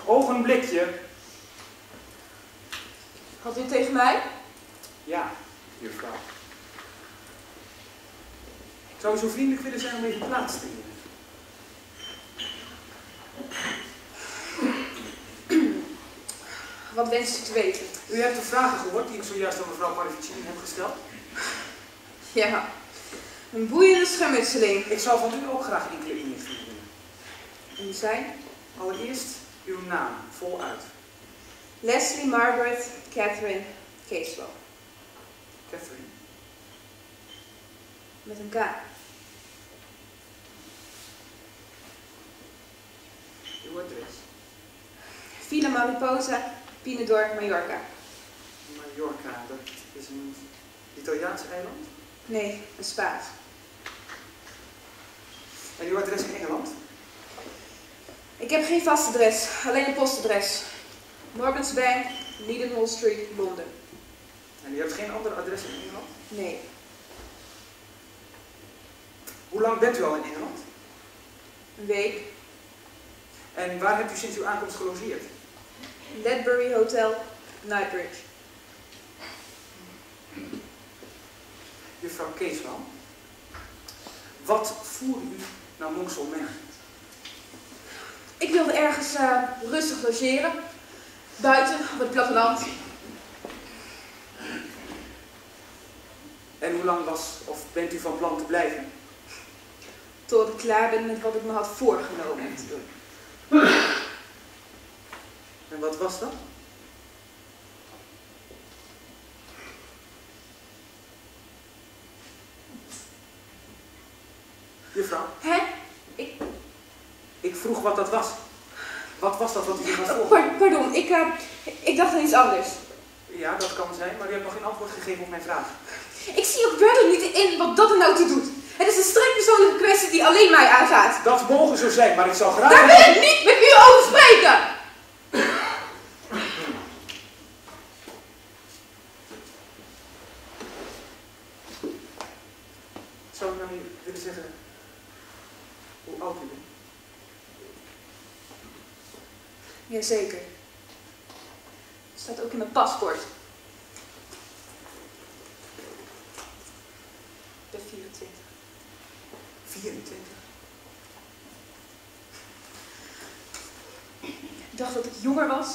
A: Ogenblikje.
E: Had u tegen mij?
A: Ja, juffrouw. Zou u zo vriendelijk willen zijn om even plaats te nemen?
E: Wat wenst u te weten?
A: U hebt de vragen gehoord die ik zojuist aan mevrouw Parravicini heb gesteld.
E: Ja, een boeiende schermutseling.
A: Ik zou van u ook graag enkele inlichtingen willen.
E: En die zijn?
A: Allereerst, uw naam voluit.
E: Leslie Margaret Catherine Casewell.
A: Catherine.
E: Met een K.
A: Uw adres.
E: Villa Mariposa, Pinedor, Mallorca.
A: Mallorca, dat is een Italiaans eiland.
E: Nee, een Spaans.
A: En uw adres in Engeland?
E: Ik heb geen vast adres, alleen een postadres. Morgan's Bank, Leadenhall Street, Londen.
A: En u hebt geen ander adres in Engeland?
E: Nee,
A: Hoe lang bent u al in Engeland?
E: een week.
A: En waar hebt u sinds uw aankomst gelogeerd?
E: Ledbury Hotel, Knightbridge.
A: Juffrouw Keeswal. Wat voerde u naar Monksel Manor?
E: Ik wilde ergens eh, rustig logeren. Buiten, op het platteland.
A: En hoe lang was of bent u van plan te blijven?
E: Tot ik klaar ben met wat ik me had voorgenomen te doen.
A: En wat was dat? Juffrouw,
E: Hè?
A: ik vroeg wat dat was. Wat was dat wat u
E: Oh,
A: voorgenomen?
E: par- pardon, ik, eh, ik dacht aan iets anders.
A: Ja, dat kan zijn, maar u hebt nog geen antwoord gegeven op mijn vraag.
E: Ik zie ook werkelijk niet in wat dat er nou toe doet. Het is een strikt persoonlijke kwestie die alleen mij aangaat.
A: Dat mogen zo zijn, maar ik zou graag...
E: Daar wil ik niet met u over spreken!
A: Zou u nou niet willen zeggen hoe oud u bent?
E: Jazeker. Staat ook in mijn paspoort. Ik ben 24.
A: 24.
E: Ik dacht dat ik jonger was.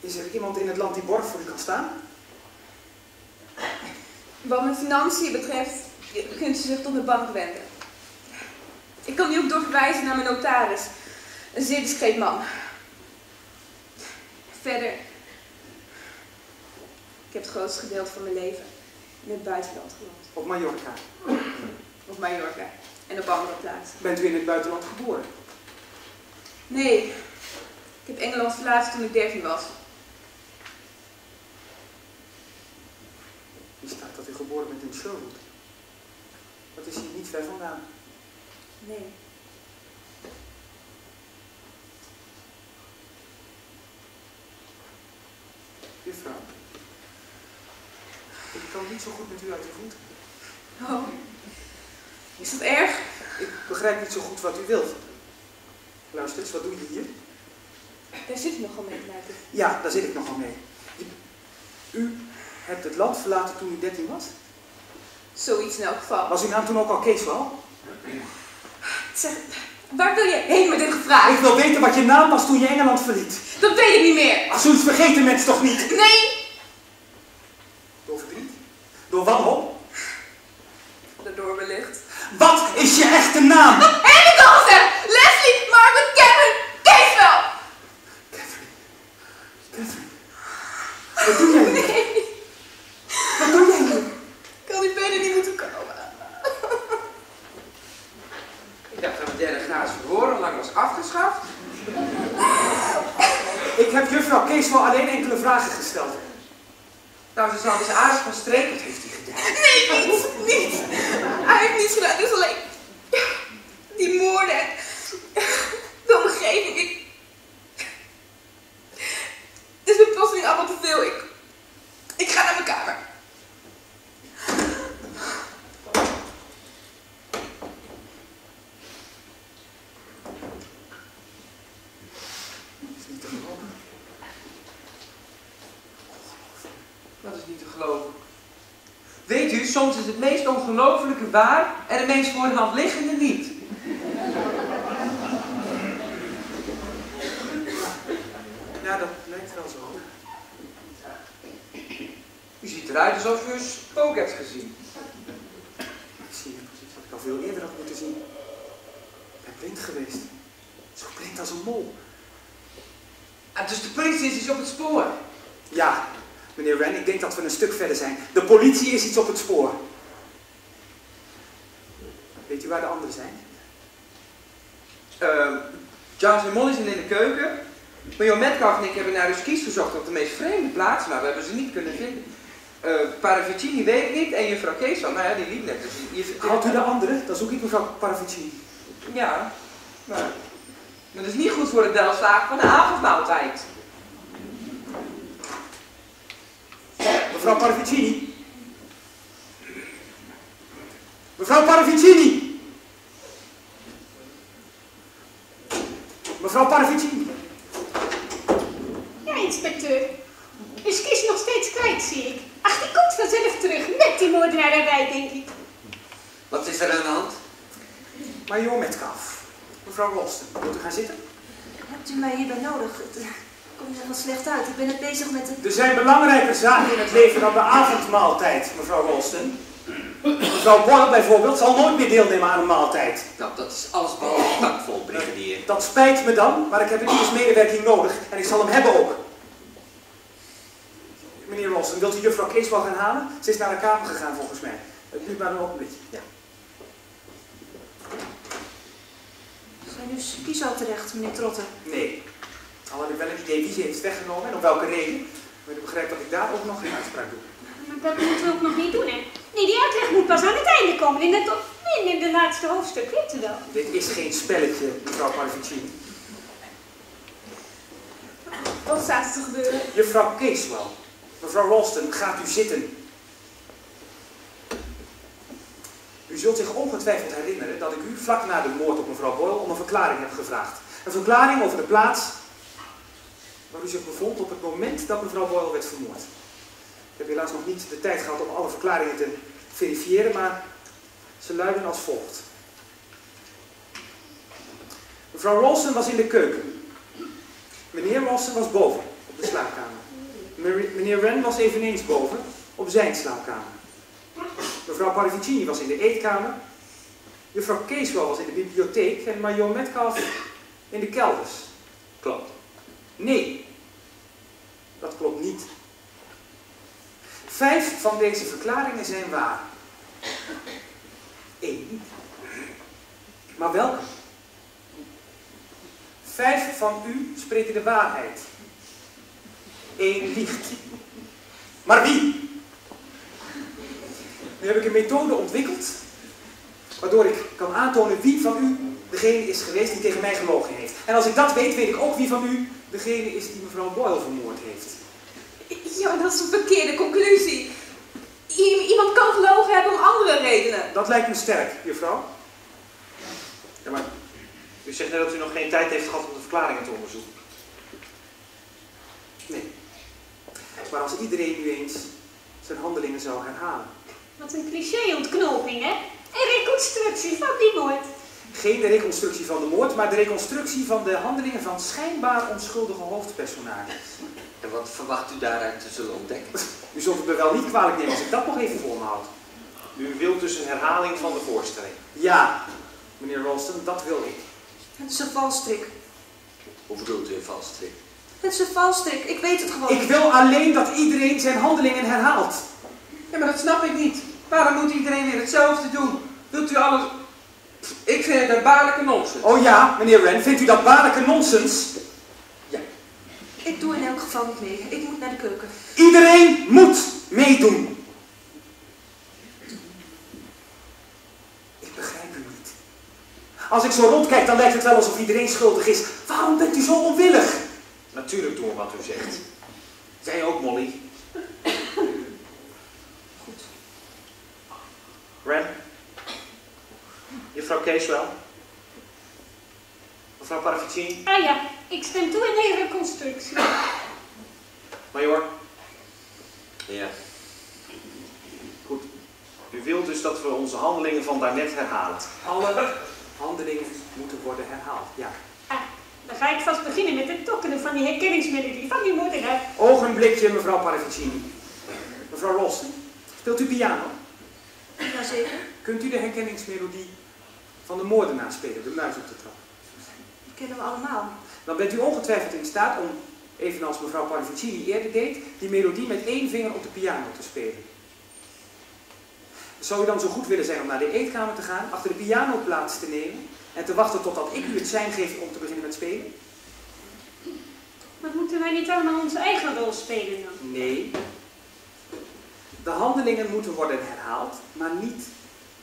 A: Is er iemand in het land die borg voor u kan staan?
E: Wat mijn financiën betreft, kunt u zich tot de bank wenden. Ik kan u ook doorverwijzen naar mijn notaris. Een zeer discreet man. Verder. Ik heb het grootste gedeelte van mijn leven in het buitenland gewoond.
A: Op Mallorca.
E: Op Mallorca. En op andere plaatsen.
A: Bent u in het buitenland geboren?
E: Nee. Ik heb Engeland verlaten toen ik 13 was.
A: Hier staat dat u geboren bent in Sherwood. Dat is hier niet ver vandaan.
E: Nee.
A: Juffrouw. Ik kan niet zo goed met u uit de voet.
E: Oh. Is dat erg?
A: Ik begrijp niet zo goed wat u wilt. Luister eens, wat doe je hier?
E: Daar zit ik nogal mee maken.
A: Ja, daar zit ik nogal mee. U hebt het land verlaten toen u 13 was?
E: Zoiets in elk geval.
A: Was uw naam toen ook al Kees wel?
E: Zeg, waar wil je heen met dit gevraagd?
A: Ik wil weten wat je naam was toen je Engeland verliet.
E: Dat weet ik niet meer.
A: Als zoiets vergeten mensen toch niet?
E: Nee!
A: Door verdriet? Door wanhoop?
E: Daardoor wellicht.
A: Wat is je echte naam?
E: Heb ik al gezegd! Leslie Margaret Catherine Casewell!
A: Catherine. Catherine. Wat doe jij hier?
E: Nee,
A: Wat doe jij hier?
E: ik had die benen niet moeten komen.
D: Ik dacht dat mijn derde graad verhoren lang was afgeschaft.
A: Ik heb juffrouw Kees wel alleen enkele vragen gesteld.
D: Nou, ze zal dus aardig van streek. Wat heeft hij gedaan?
E: Nee, niet, niet. Hij heeft niets gedaan, dus alleen die moorden en de omgeving. Ik... Het is me plotseling allemaal te veel. Ik, ik ga naar mijn kamer.
A: Dat is niet te geloven.
D: Dat is niet te geloven. Weet u, soms is het meest ongelofelijke waar en het meest voor de hand liggende niet.
A: Ja, dat lijkt wel zo.
D: U ziet eruit alsof u een spook hebt gezien.
A: Ik zie precies wat ik al veel eerder had moeten zien. blind geweest. Zo blind als een mol.
D: Ah, dus de politie is iets op het spoor.
A: Ja, meneer Wren, ik denk dat we een stuk verder zijn. De politie is iets op het spoor. Weet u waar de anderen zijn?
D: Uh, Giles en Molly zijn in de keuken. Major Metcalf en ik hebben naar uw skis gezocht op de meest vreemde plaatsen, maar we hebben ze niet kunnen vinden. Uh, Paravicini weet ik niet en juffrouw Kees, nou ja, die liep net. Dus je, je,
A: Haalt u de andere? Dan zoek ik mevrouw Paravicini.
D: Ja, maar dat is niet goed voor de delstaak van de avondmaaltijd.
A: Mevrouw Paravicini. Mevrouw Paravicini. Mevrouw Paravicini.
F: Ja, inspecteur. Is Kies nog steeds kwijt, zie ik. Ach, die komt vanzelf terug. Met die moordenaar erbij, denk ik.
G: Wat is er aan de hand?
A: Major Metcalf. Mevrouw Rolston, wilt u gaan zitten?
B: Hebt u mij hierbij nodig? Het komt wel slecht uit. Ik ben net bezig met de...
A: Er zijn belangrijke zaken in het leven dan de avondmaaltijd, mevrouw Rolston. Mevrouw Boyle bijvoorbeeld zal nooit meer deelnemen aan een maaltijd.
G: Nou, dat is alles behalve tactvol, brigadier.
A: Dat spijt me dan, maar ik heb een ieders medewerking nodig en ik zal hem hebben ook. Meneer Rolston, wilt u juffrouw Kees wel gaan halen? Ze is naar de kamer gegaan volgens mij. Het duurt maar een ogenblikje. Ja.
B: Zijn uw skis al terecht, meneer Trotter?
A: Nee. Al heb ik wel een idee wie ze heeft weggenomen en op welke reden. Maar u begrijpt dat ik daar ook nog geen uitspraak doe.
F: Maar dat moeten we ook nog niet doen, hè? Nee, die uitleg moet pas aan het einde komen. In het, nee, in de laatste hoofdstuk, weet u wel.
A: Dit is geen spelletje, mevrouw Parvicini.
E: Wat staat er te gebeuren?
A: Juffrouw Casewell. Mevrouw Ralston, gaat u zitten. U zult zich ongetwijfeld herinneren dat ik u vlak na de moord op mevrouw Boyle om een verklaring heb gevraagd. Een verklaring over de plaats waar u zich bevond op het moment dat mevrouw Boyle werd vermoord. Ik heb helaas nog niet de tijd gehad om alle verklaringen te verifiëren, maar ze luiden als volgt. Mevrouw Ralston was in de keuken. Meneer Ralston was boven, op de slaapkamer. Meneer Wren was eveneens boven, op zijn slaapkamer. Mevrouw Parvicini was in de eetkamer. Juffrouw Casewell was in de bibliotheek en Major Metcalf in de kelders.
G: Klopt.
A: Nee, dat klopt niet. Vijf van deze verklaringen zijn waar. Eén niet. Maar welke? Vijf van u spreken de waarheid. Eén liegt. Maar wie? Nu heb ik een methode ontwikkeld, waardoor ik kan aantonen wie van u degene is geweest die tegen mij gelogen heeft. En als ik dat weet, weet ik ook wie van u degene is die mevrouw Boyle vermoord heeft.
E: Ja, dat is een verkeerde conclusie. I- iemand kan gelogen hebben om andere redenen.
A: Dat lijkt me sterk, juffrouw.
C: Ja, maar u zegt net dat u nog geen tijd heeft gehad om de verklaringen te onderzoeken.
A: Nee. Maar als iedereen nu eens zijn handelingen zou herhalen.
F: Wat een cliché-ontknoping, hè? Een reconstructie van die moord.
A: Geen de reconstructie van de moord, maar de reconstructie van de handelingen van schijnbaar onschuldige hoofdpersonages.
G: En wat verwacht u daaruit te zullen ontdekken?
A: U zult het me wel niet kwalijk nemen als ik dat nog even voor me houd.
C: U wilt dus een herhaling van de voorstelling.
A: Ja, meneer Ralston, dat wil ik.
B: Het is een valstrik.
G: Hoe bedoelt u een valstrik?
B: Het is een valstrik. Ik weet het gewoon.
A: Ik wil alleen dat iedereen zijn handelingen herhaalt.
D: Ja, maar dat snap ik niet. Waarom moet iedereen weer hetzelfde doen? Wilt u alles... Ik vind het een baarlijke nonsens.
A: Oh ja, meneer Wren, vindt u dat baarlijke nonsens?
B: Ik doe in elk geval niet mee. Ik moet naar de keuken.
A: Iedereen moet meedoen. Ik begrijp u niet. Als ik zo rondkijk, dan lijkt het wel alsof iedereen schuldig is. Waarom bent u zo onwillig?
C: Natuurlijk doen we wat u zegt. Jij ook, Molly.
B: Goed.
C: Ren? Juffrouw Casewell? Mevrouw Paravicini?
F: Ah ja, ik stem toe in de reconstructie.
C: Major?
G: Ja.
C: Goed. U wilt dus dat we onze handelingen van daarnet herhalen.
A: Alle handelingen moeten worden herhaald. Ja.
F: Ah, dan ga ik vast beginnen met het tokkenen van die herkenningsmelodie van die moordenaar.
A: Ogenblikje, mevrouw Paravicini. Mevrouw Ralston, speelt u piano?
B: Jazeker.
A: Kunt u de herkenningsmelodie van de moordenaar spelen, de muis op de trap.
B: Die kennen we allemaal.
A: Dan bent u ongetwijfeld in staat om, evenals mevrouw Parvicini eerder deed, die melodie met één vinger op de piano te spelen. Zou u dan zo goed willen zijn om naar de eetkamer te gaan, achter de piano plaats te nemen en te wachten totdat ik u het zijn geef om te beginnen met spelen?
F: Maar moeten wij niet allemaal onze eigen rol spelen dan?
A: Nee. De handelingen moeten worden herhaald, maar niet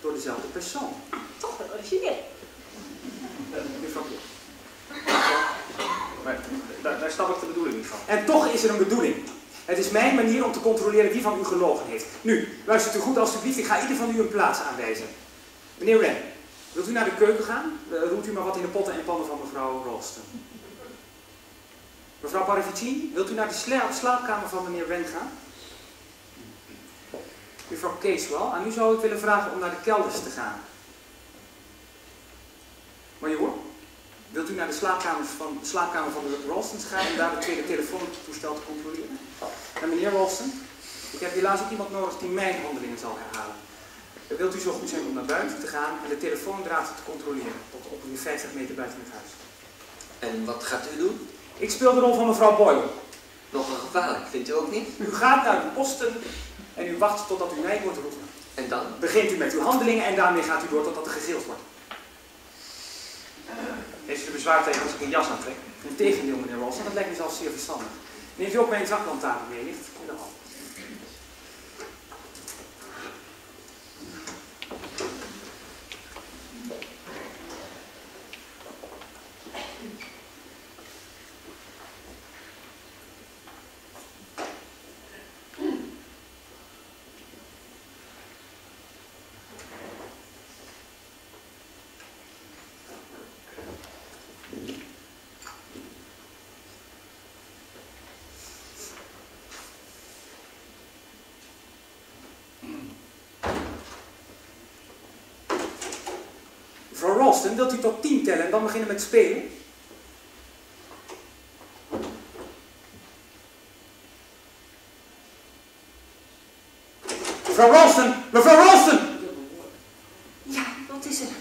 A: door dezelfde persoon.
F: Toch wel origineel.
A: Mevrouw.
C: Maar daar, daar snap ik de bedoeling niet van.
A: En toch is er een bedoeling. Het is mijn manier om te controleren wie van u gelogen heeft. Nu, luistert u goed alstublieft, ik ga ieder van u een plaats aanwijzen. Meneer Wren, wilt u naar de keuken gaan? Uh, roert u maar wat in de potten en pannen van mevrouw Ralston. Mevrouw Parravicini, wilt u naar de sla slaapkamer van meneer Wren gaan? Mevrouw Casewell, aan u zou ik willen vragen om naar de kelders te gaan. Major, wilt u naar de slaapkamer van, de slaapkamer van de Ralstons gaan om daar het tweede telefoontoestel te controleren? En meneer Ralston, ik heb helaas ook iemand nodig die mijn handelingen zal herhalen. Wilt u zo goed zijn om naar buiten te gaan en de telefoondraad te controleren, tot ongeveer 50 meter buiten het huis?
G: En wat gaat u doen?
A: Ik speel de rol van mevrouw Boyle.
G: Nogal gevaarlijk, vindt u ook niet?
A: U gaat naar uw posten en u wacht totdat u mij wordt roepen.
G: En dan?
A: Begint u met uw handelingen en daarmee gaat u door totdat er gegild wordt.
C: Heeft u er bezwaar tegen als ik een jas aantrek?
A: Integendeel, meneer Rolson, dat lijkt me zelfs zeer verstandig. Neemt u ook mijn zaklantaarn mee, ligt in de hand. Ralston, wilt u tot tien tellen en dan beginnen met spelen? Mevrouw Ralston! Mevrouw Ralston!
B: Ja, wat is er? U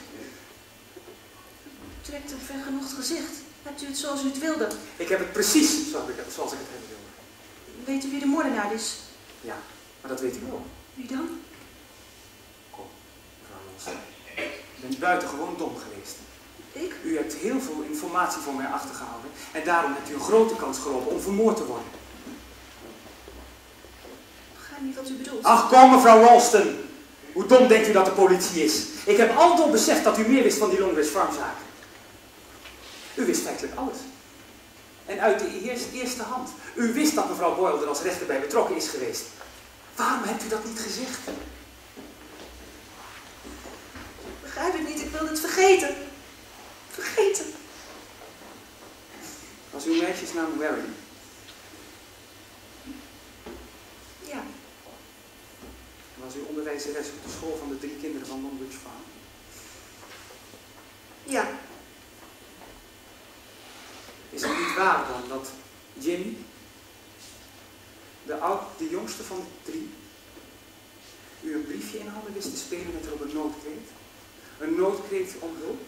B: trekt een vergenoegd gezicht. Hebt u het zoals u het wilde?
A: Ik heb het precies zoals ik, het- zoals ik het hebben wilde.
B: Weet u wie de moordenaar is?
A: Ja, maar dat weet u wel.
B: Wie dan?
A: Kom, mevrouw Ralston. U bent buitengewoon dom geweest.
B: Ik?
A: U hebt heel veel informatie voor mij achtergehouden en daarom hebt u een grote kans gelopen om vermoord te worden.
B: Ik begrijp niet wat u bedoelt.
A: Ach kom mevrouw Ralston. Hoe dom denkt u dat de politie is? Ik heb altijd beseft dat u meer wist van die Longwest Farmzaak. U wist feitelijk alles. En uit de eerste, eerste hand. U wist dat mevrouw Boyle er als rechter bij betrokken is geweest. Waarom hebt u dat niet gezegd?
B: Ik begrijp het niet, ik wilde het vergeten. Vergeten.
A: Was uw meisjesnaam Warren?
B: Ja,
A: Was u onderwijzeres op de school van de drie kinderen van Longwich Farm?
B: ja.
A: Is het niet waar dan dat Jimmy, de, oud, de jongste van de drie, u een briefje in handen wist te spelen met een noodkreet? Een noodkreet om hulp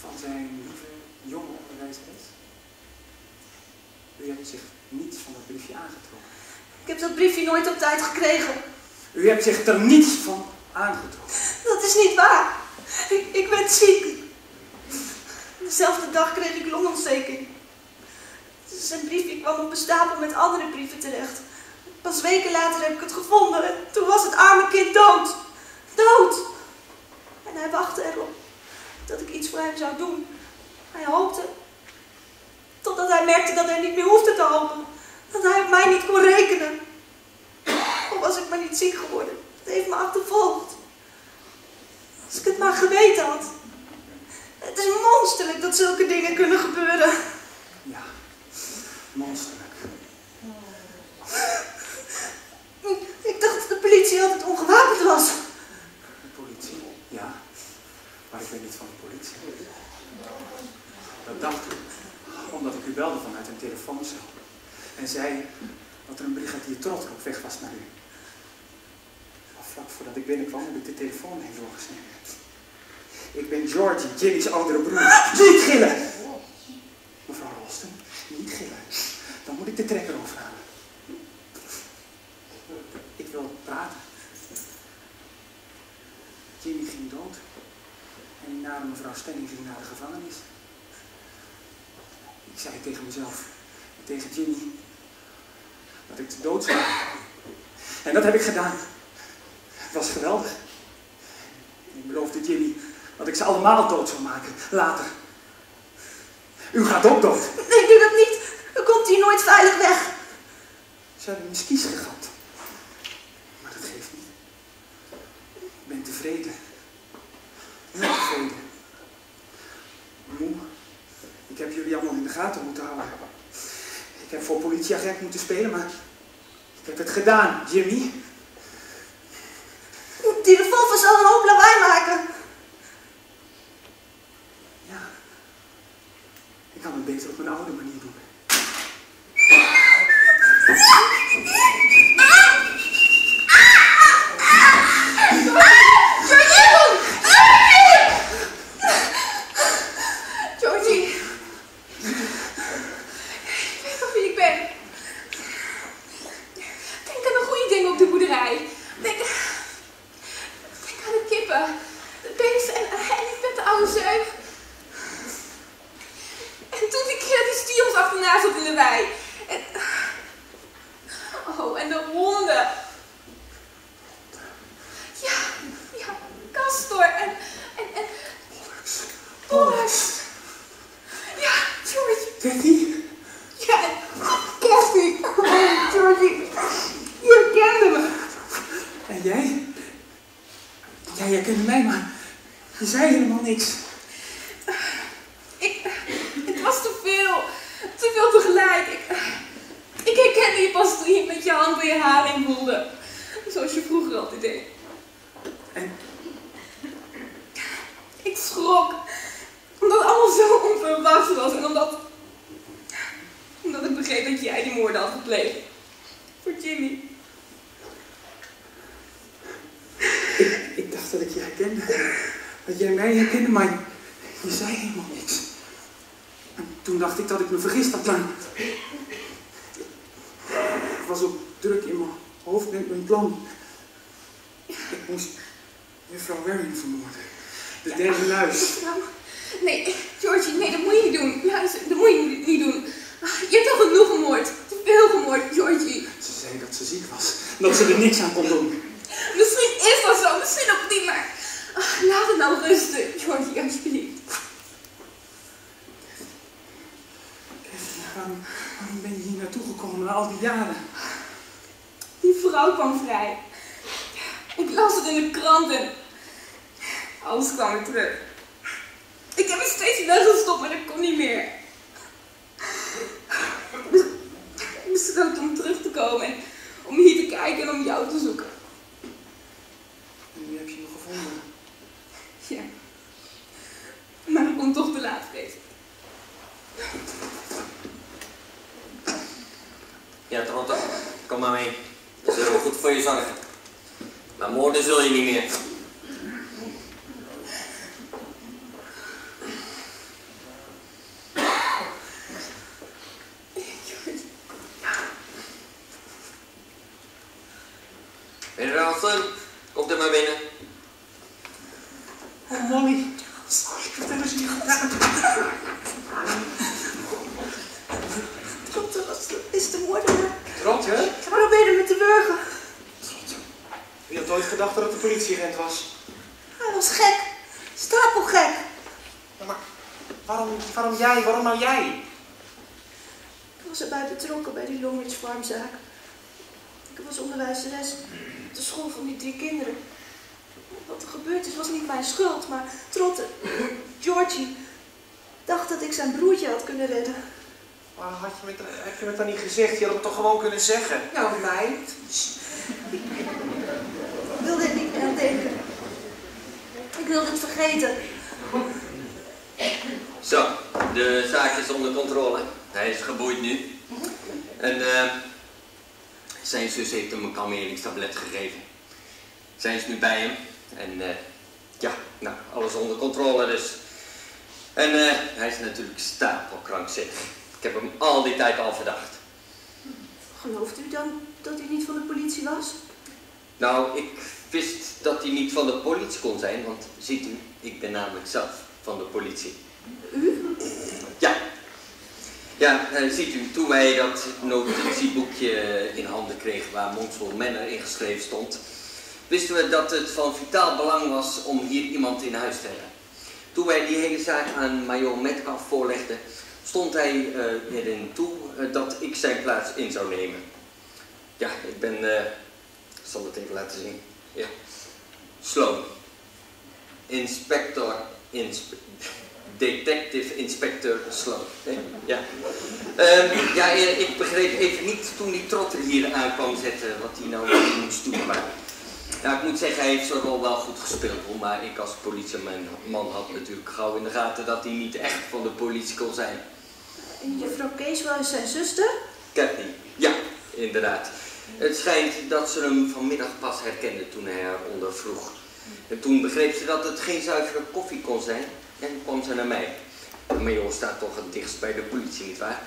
A: van zijn lieve jonge onderwijzeres? U hebt zich niets van dat briefje aangetrokken.
B: Ik heb dat briefje nooit op tijd gekregen.
A: U hebt zich er niets van aangetrokken.
B: Dat is niet waar. Ik, ik ben ziek. Dezelfde dag kreeg ik longontsteking. Zijn briefje kwam op een stapel met andere brieven terecht. Pas weken later heb ik het gevonden en toen was het arme kind dood. Dood! En hij wachtte erop dat ik iets voor hem zou doen. Hij hoopte. Totdat hij merkte dat hij niet meer hoefde te hopen. Dat hij op mij niet kon rekenen. Al was ik maar niet ziek geworden. Het heeft me achtervolgd. Als ik het maar geweten had. Het is monsterlijk dat zulke dingen kunnen gebeuren.
A: Ja, monsterlijk.
B: Ik dacht dat de politie altijd ongewapend was.
A: Maar ik ben niet van de politie. Dat dacht ik, omdat ik u belde vanuit een telefooncel. En zei dat er een brigadier Trotter op weg was naar u. Vlak voordat ik binnenkwam heb ik de telefoonlijn doorgesneden. Ik ben Georgie, Jimmy's oudere broer. Niet gillen! Mevrouw Rolston, niet gillen. Dan moet ik de trekker overhalen. Ik wil praten. Jimmy ging dood. En nare mevrouw Stenning ging naar de gevangenis. Ik zei tegen mezelf en tegen Jimmy dat ik te dood zou. En dat heb ik gedaan. Het was geweldig. Ik beloofde Jimmy dat ik ze allemaal dood zou maken. Later. U gaat ook dood.
B: Nee, doe dat niet. Dan komt hij nooit veilig weg.
A: Ze hebben mijn skis gegapt. Maar dat geeft niet. Ik ben tevreden. Tevreden. Moe. Ik heb jullie allemaal in de gaten moeten houden. Ik heb voor politieagent moeten spelen, maar ik heb het gedaan, Jimmy.
B: Die revolver
E: Dat
A: ze er niks aan kon doen.
E: Misschien is dat zo, misschien ook niet, maar... ah, laat het nou rusten, Georgie, alsjeblieft.
A: Waarom, waarom ben je hier naartoe gekomen na al die jaren?
E: Die vrouw kwam vrij. Ik las het in de kranten. Alles kwam weer terug. Ik heb het steeds weggestopt, maar dat kon niet meer. Ik besloot om terug te komen en om hier te kijken en om jou te zoeken.
A: En nu heb je me gevonden.
E: Ja. Maar ik kon toch te laat geweest.
G: Ja, Toronto, kom maar mee. We zullen wel goed voor je zorgen. Maar moorden zul je niet meer. Meneer Ralston, komt er maar binnen.
A: Oh, Molly. Vertel eens wie je gedaan
B: Dat was de, is de moordenaar.
C: Trot, hè?
B: Hij probeerde me te wurgen.
C: Wie had ooit gedacht dat het een politieagent was?
B: Hij was gek. Stapelgek.
C: Ja, maar waarom, waarom jij? Waarom nou jij?
B: Ik was erbij betrokken bij die Longridge farmzaak. Ik was onderwijzeres op de school van die drie kinderen. Wat er gebeurd is was niet mijn schuld, maar Trotte, Georgie, dacht dat ik zijn broertje had kunnen redden.
C: Maar had je me, heb je me dan niet gezegd? Je had het toch gewoon kunnen zeggen?
D: Nou, meid.
B: Ik wilde er niet meer aan denken. Ik wilde het vergeten.
G: Zo, de zaak is onder controle. Hij is geboeid nu. En eh, zijn zus heeft hem een kalmeringstablet gegeven. Zij is nu bij hem en eh, Ja, nou, alles onder controle dus. En eh, hij is natuurlijk stapelkrankzinnig. Ik heb hem al die tijd al verdacht.
B: Gelooft u dan dat hij niet van de politie was?
G: Nou, ik wist dat hij niet van de politie kon zijn, want ziet u, ik ben namelijk zelf van de politie.
B: U?
G: Ja. Ja, eh, ziet u, toen wij dat notitieboekje in handen kregen waar Monsel Manor ingeschreven stond, wisten we dat het van vitaal belang was om hier iemand in huis te hebben. Toen wij die hele zaak aan major Metcalf voorlegden, stond hij uh, erin toe uh, dat ik zijn plaats in zou nemen. Ja, ik ben, uh, ik zal het even laten zien. Ja, Sloan. Inspector, inspe Detective Inspector Sloan. Ja. Um, ja, ik begreep even niet toen die trotter hier aan kwam zetten wat hij nou moest doen. Maar ja, ik moet zeggen, hij heeft zijn rol wel goed gespeeld. Maar ik als politieman had natuurlijk gauw in de gaten dat hij niet echt van de politie kon zijn.
B: En juffrouw Kees was zijn zuster?
G: Kathy, ja, inderdaad. Het schijnt dat ze hem vanmiddag pas herkende toen hij haar ondervroeg. En toen begreep ze dat het geen zuivere koffie kon zijn en kwam ze naar mij. De major staat toch het dichtst bij de politie, nietwaar?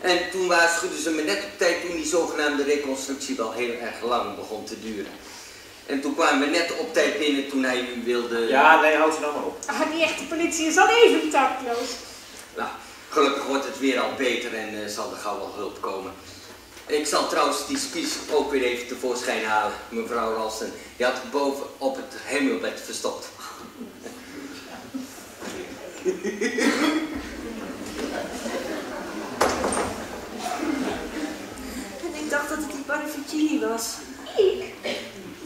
G: En toen waarschuwden ze me net op tijd toen die zogenaamde reconstructie wel heel erg lang begon te duren. En toen kwamen we net op tijd binnen toen hij u wilde...
C: Ja, nee, houd ze nou maar op.
F: Ah, die echte politie is al even tactloos.
G: Nou, gelukkig wordt het weer al beter en uh, zal er gauw wel hulp komen. Ik zal trouwens die spies ook weer even tevoorschijn halen, mevrouw Ralston. Die had boven op het hemelbed verstopt.
B: en ik dacht dat het die Parravicini was.
F: Ik?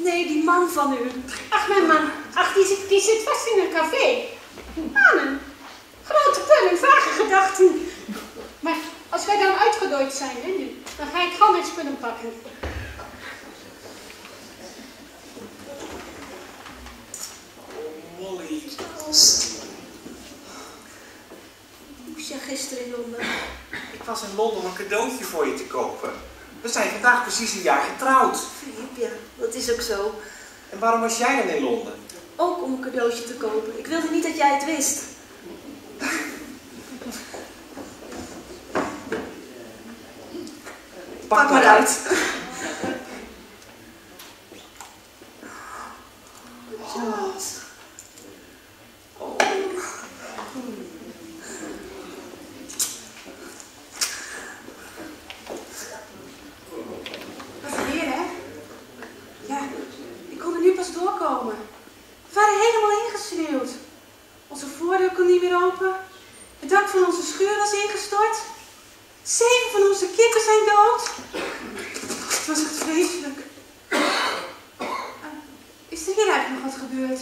B: Nee, die man van u.
F: Ach, mijn man. Ach, die zit, die zit vast in een café. Mannen. Grote pen en vage gedachten. Maar als wij dan uitgedooid zijn, hè, nu, dan ga ik gewoon mijn spullen pakken.
A: Oh, Molly.
B: Hoe was jij gisteren in Londen?
A: Ik was in Londen om een cadeautje voor je te kopen. We zijn vandaag precies een jaar getrouwd.
B: Filip, ja, dat is ook zo.
A: En waarom was jij dan in Londen?
B: Ook om een cadeautje te kopen. Ik wilde niet dat jij het wist. Pak, maar uit. Charles. Oh.
E: Wat weer, hè? Ja, ik kon er nu pas doorkomen. We waren helemaal ingeschreeuwd. Onze voordeur kon niet meer open. Het dak van onze schuur was ingestort. Zeven van onze kippen zijn dood. Het was echt vreselijk. Is er hier eigenlijk nog wat gebeurd?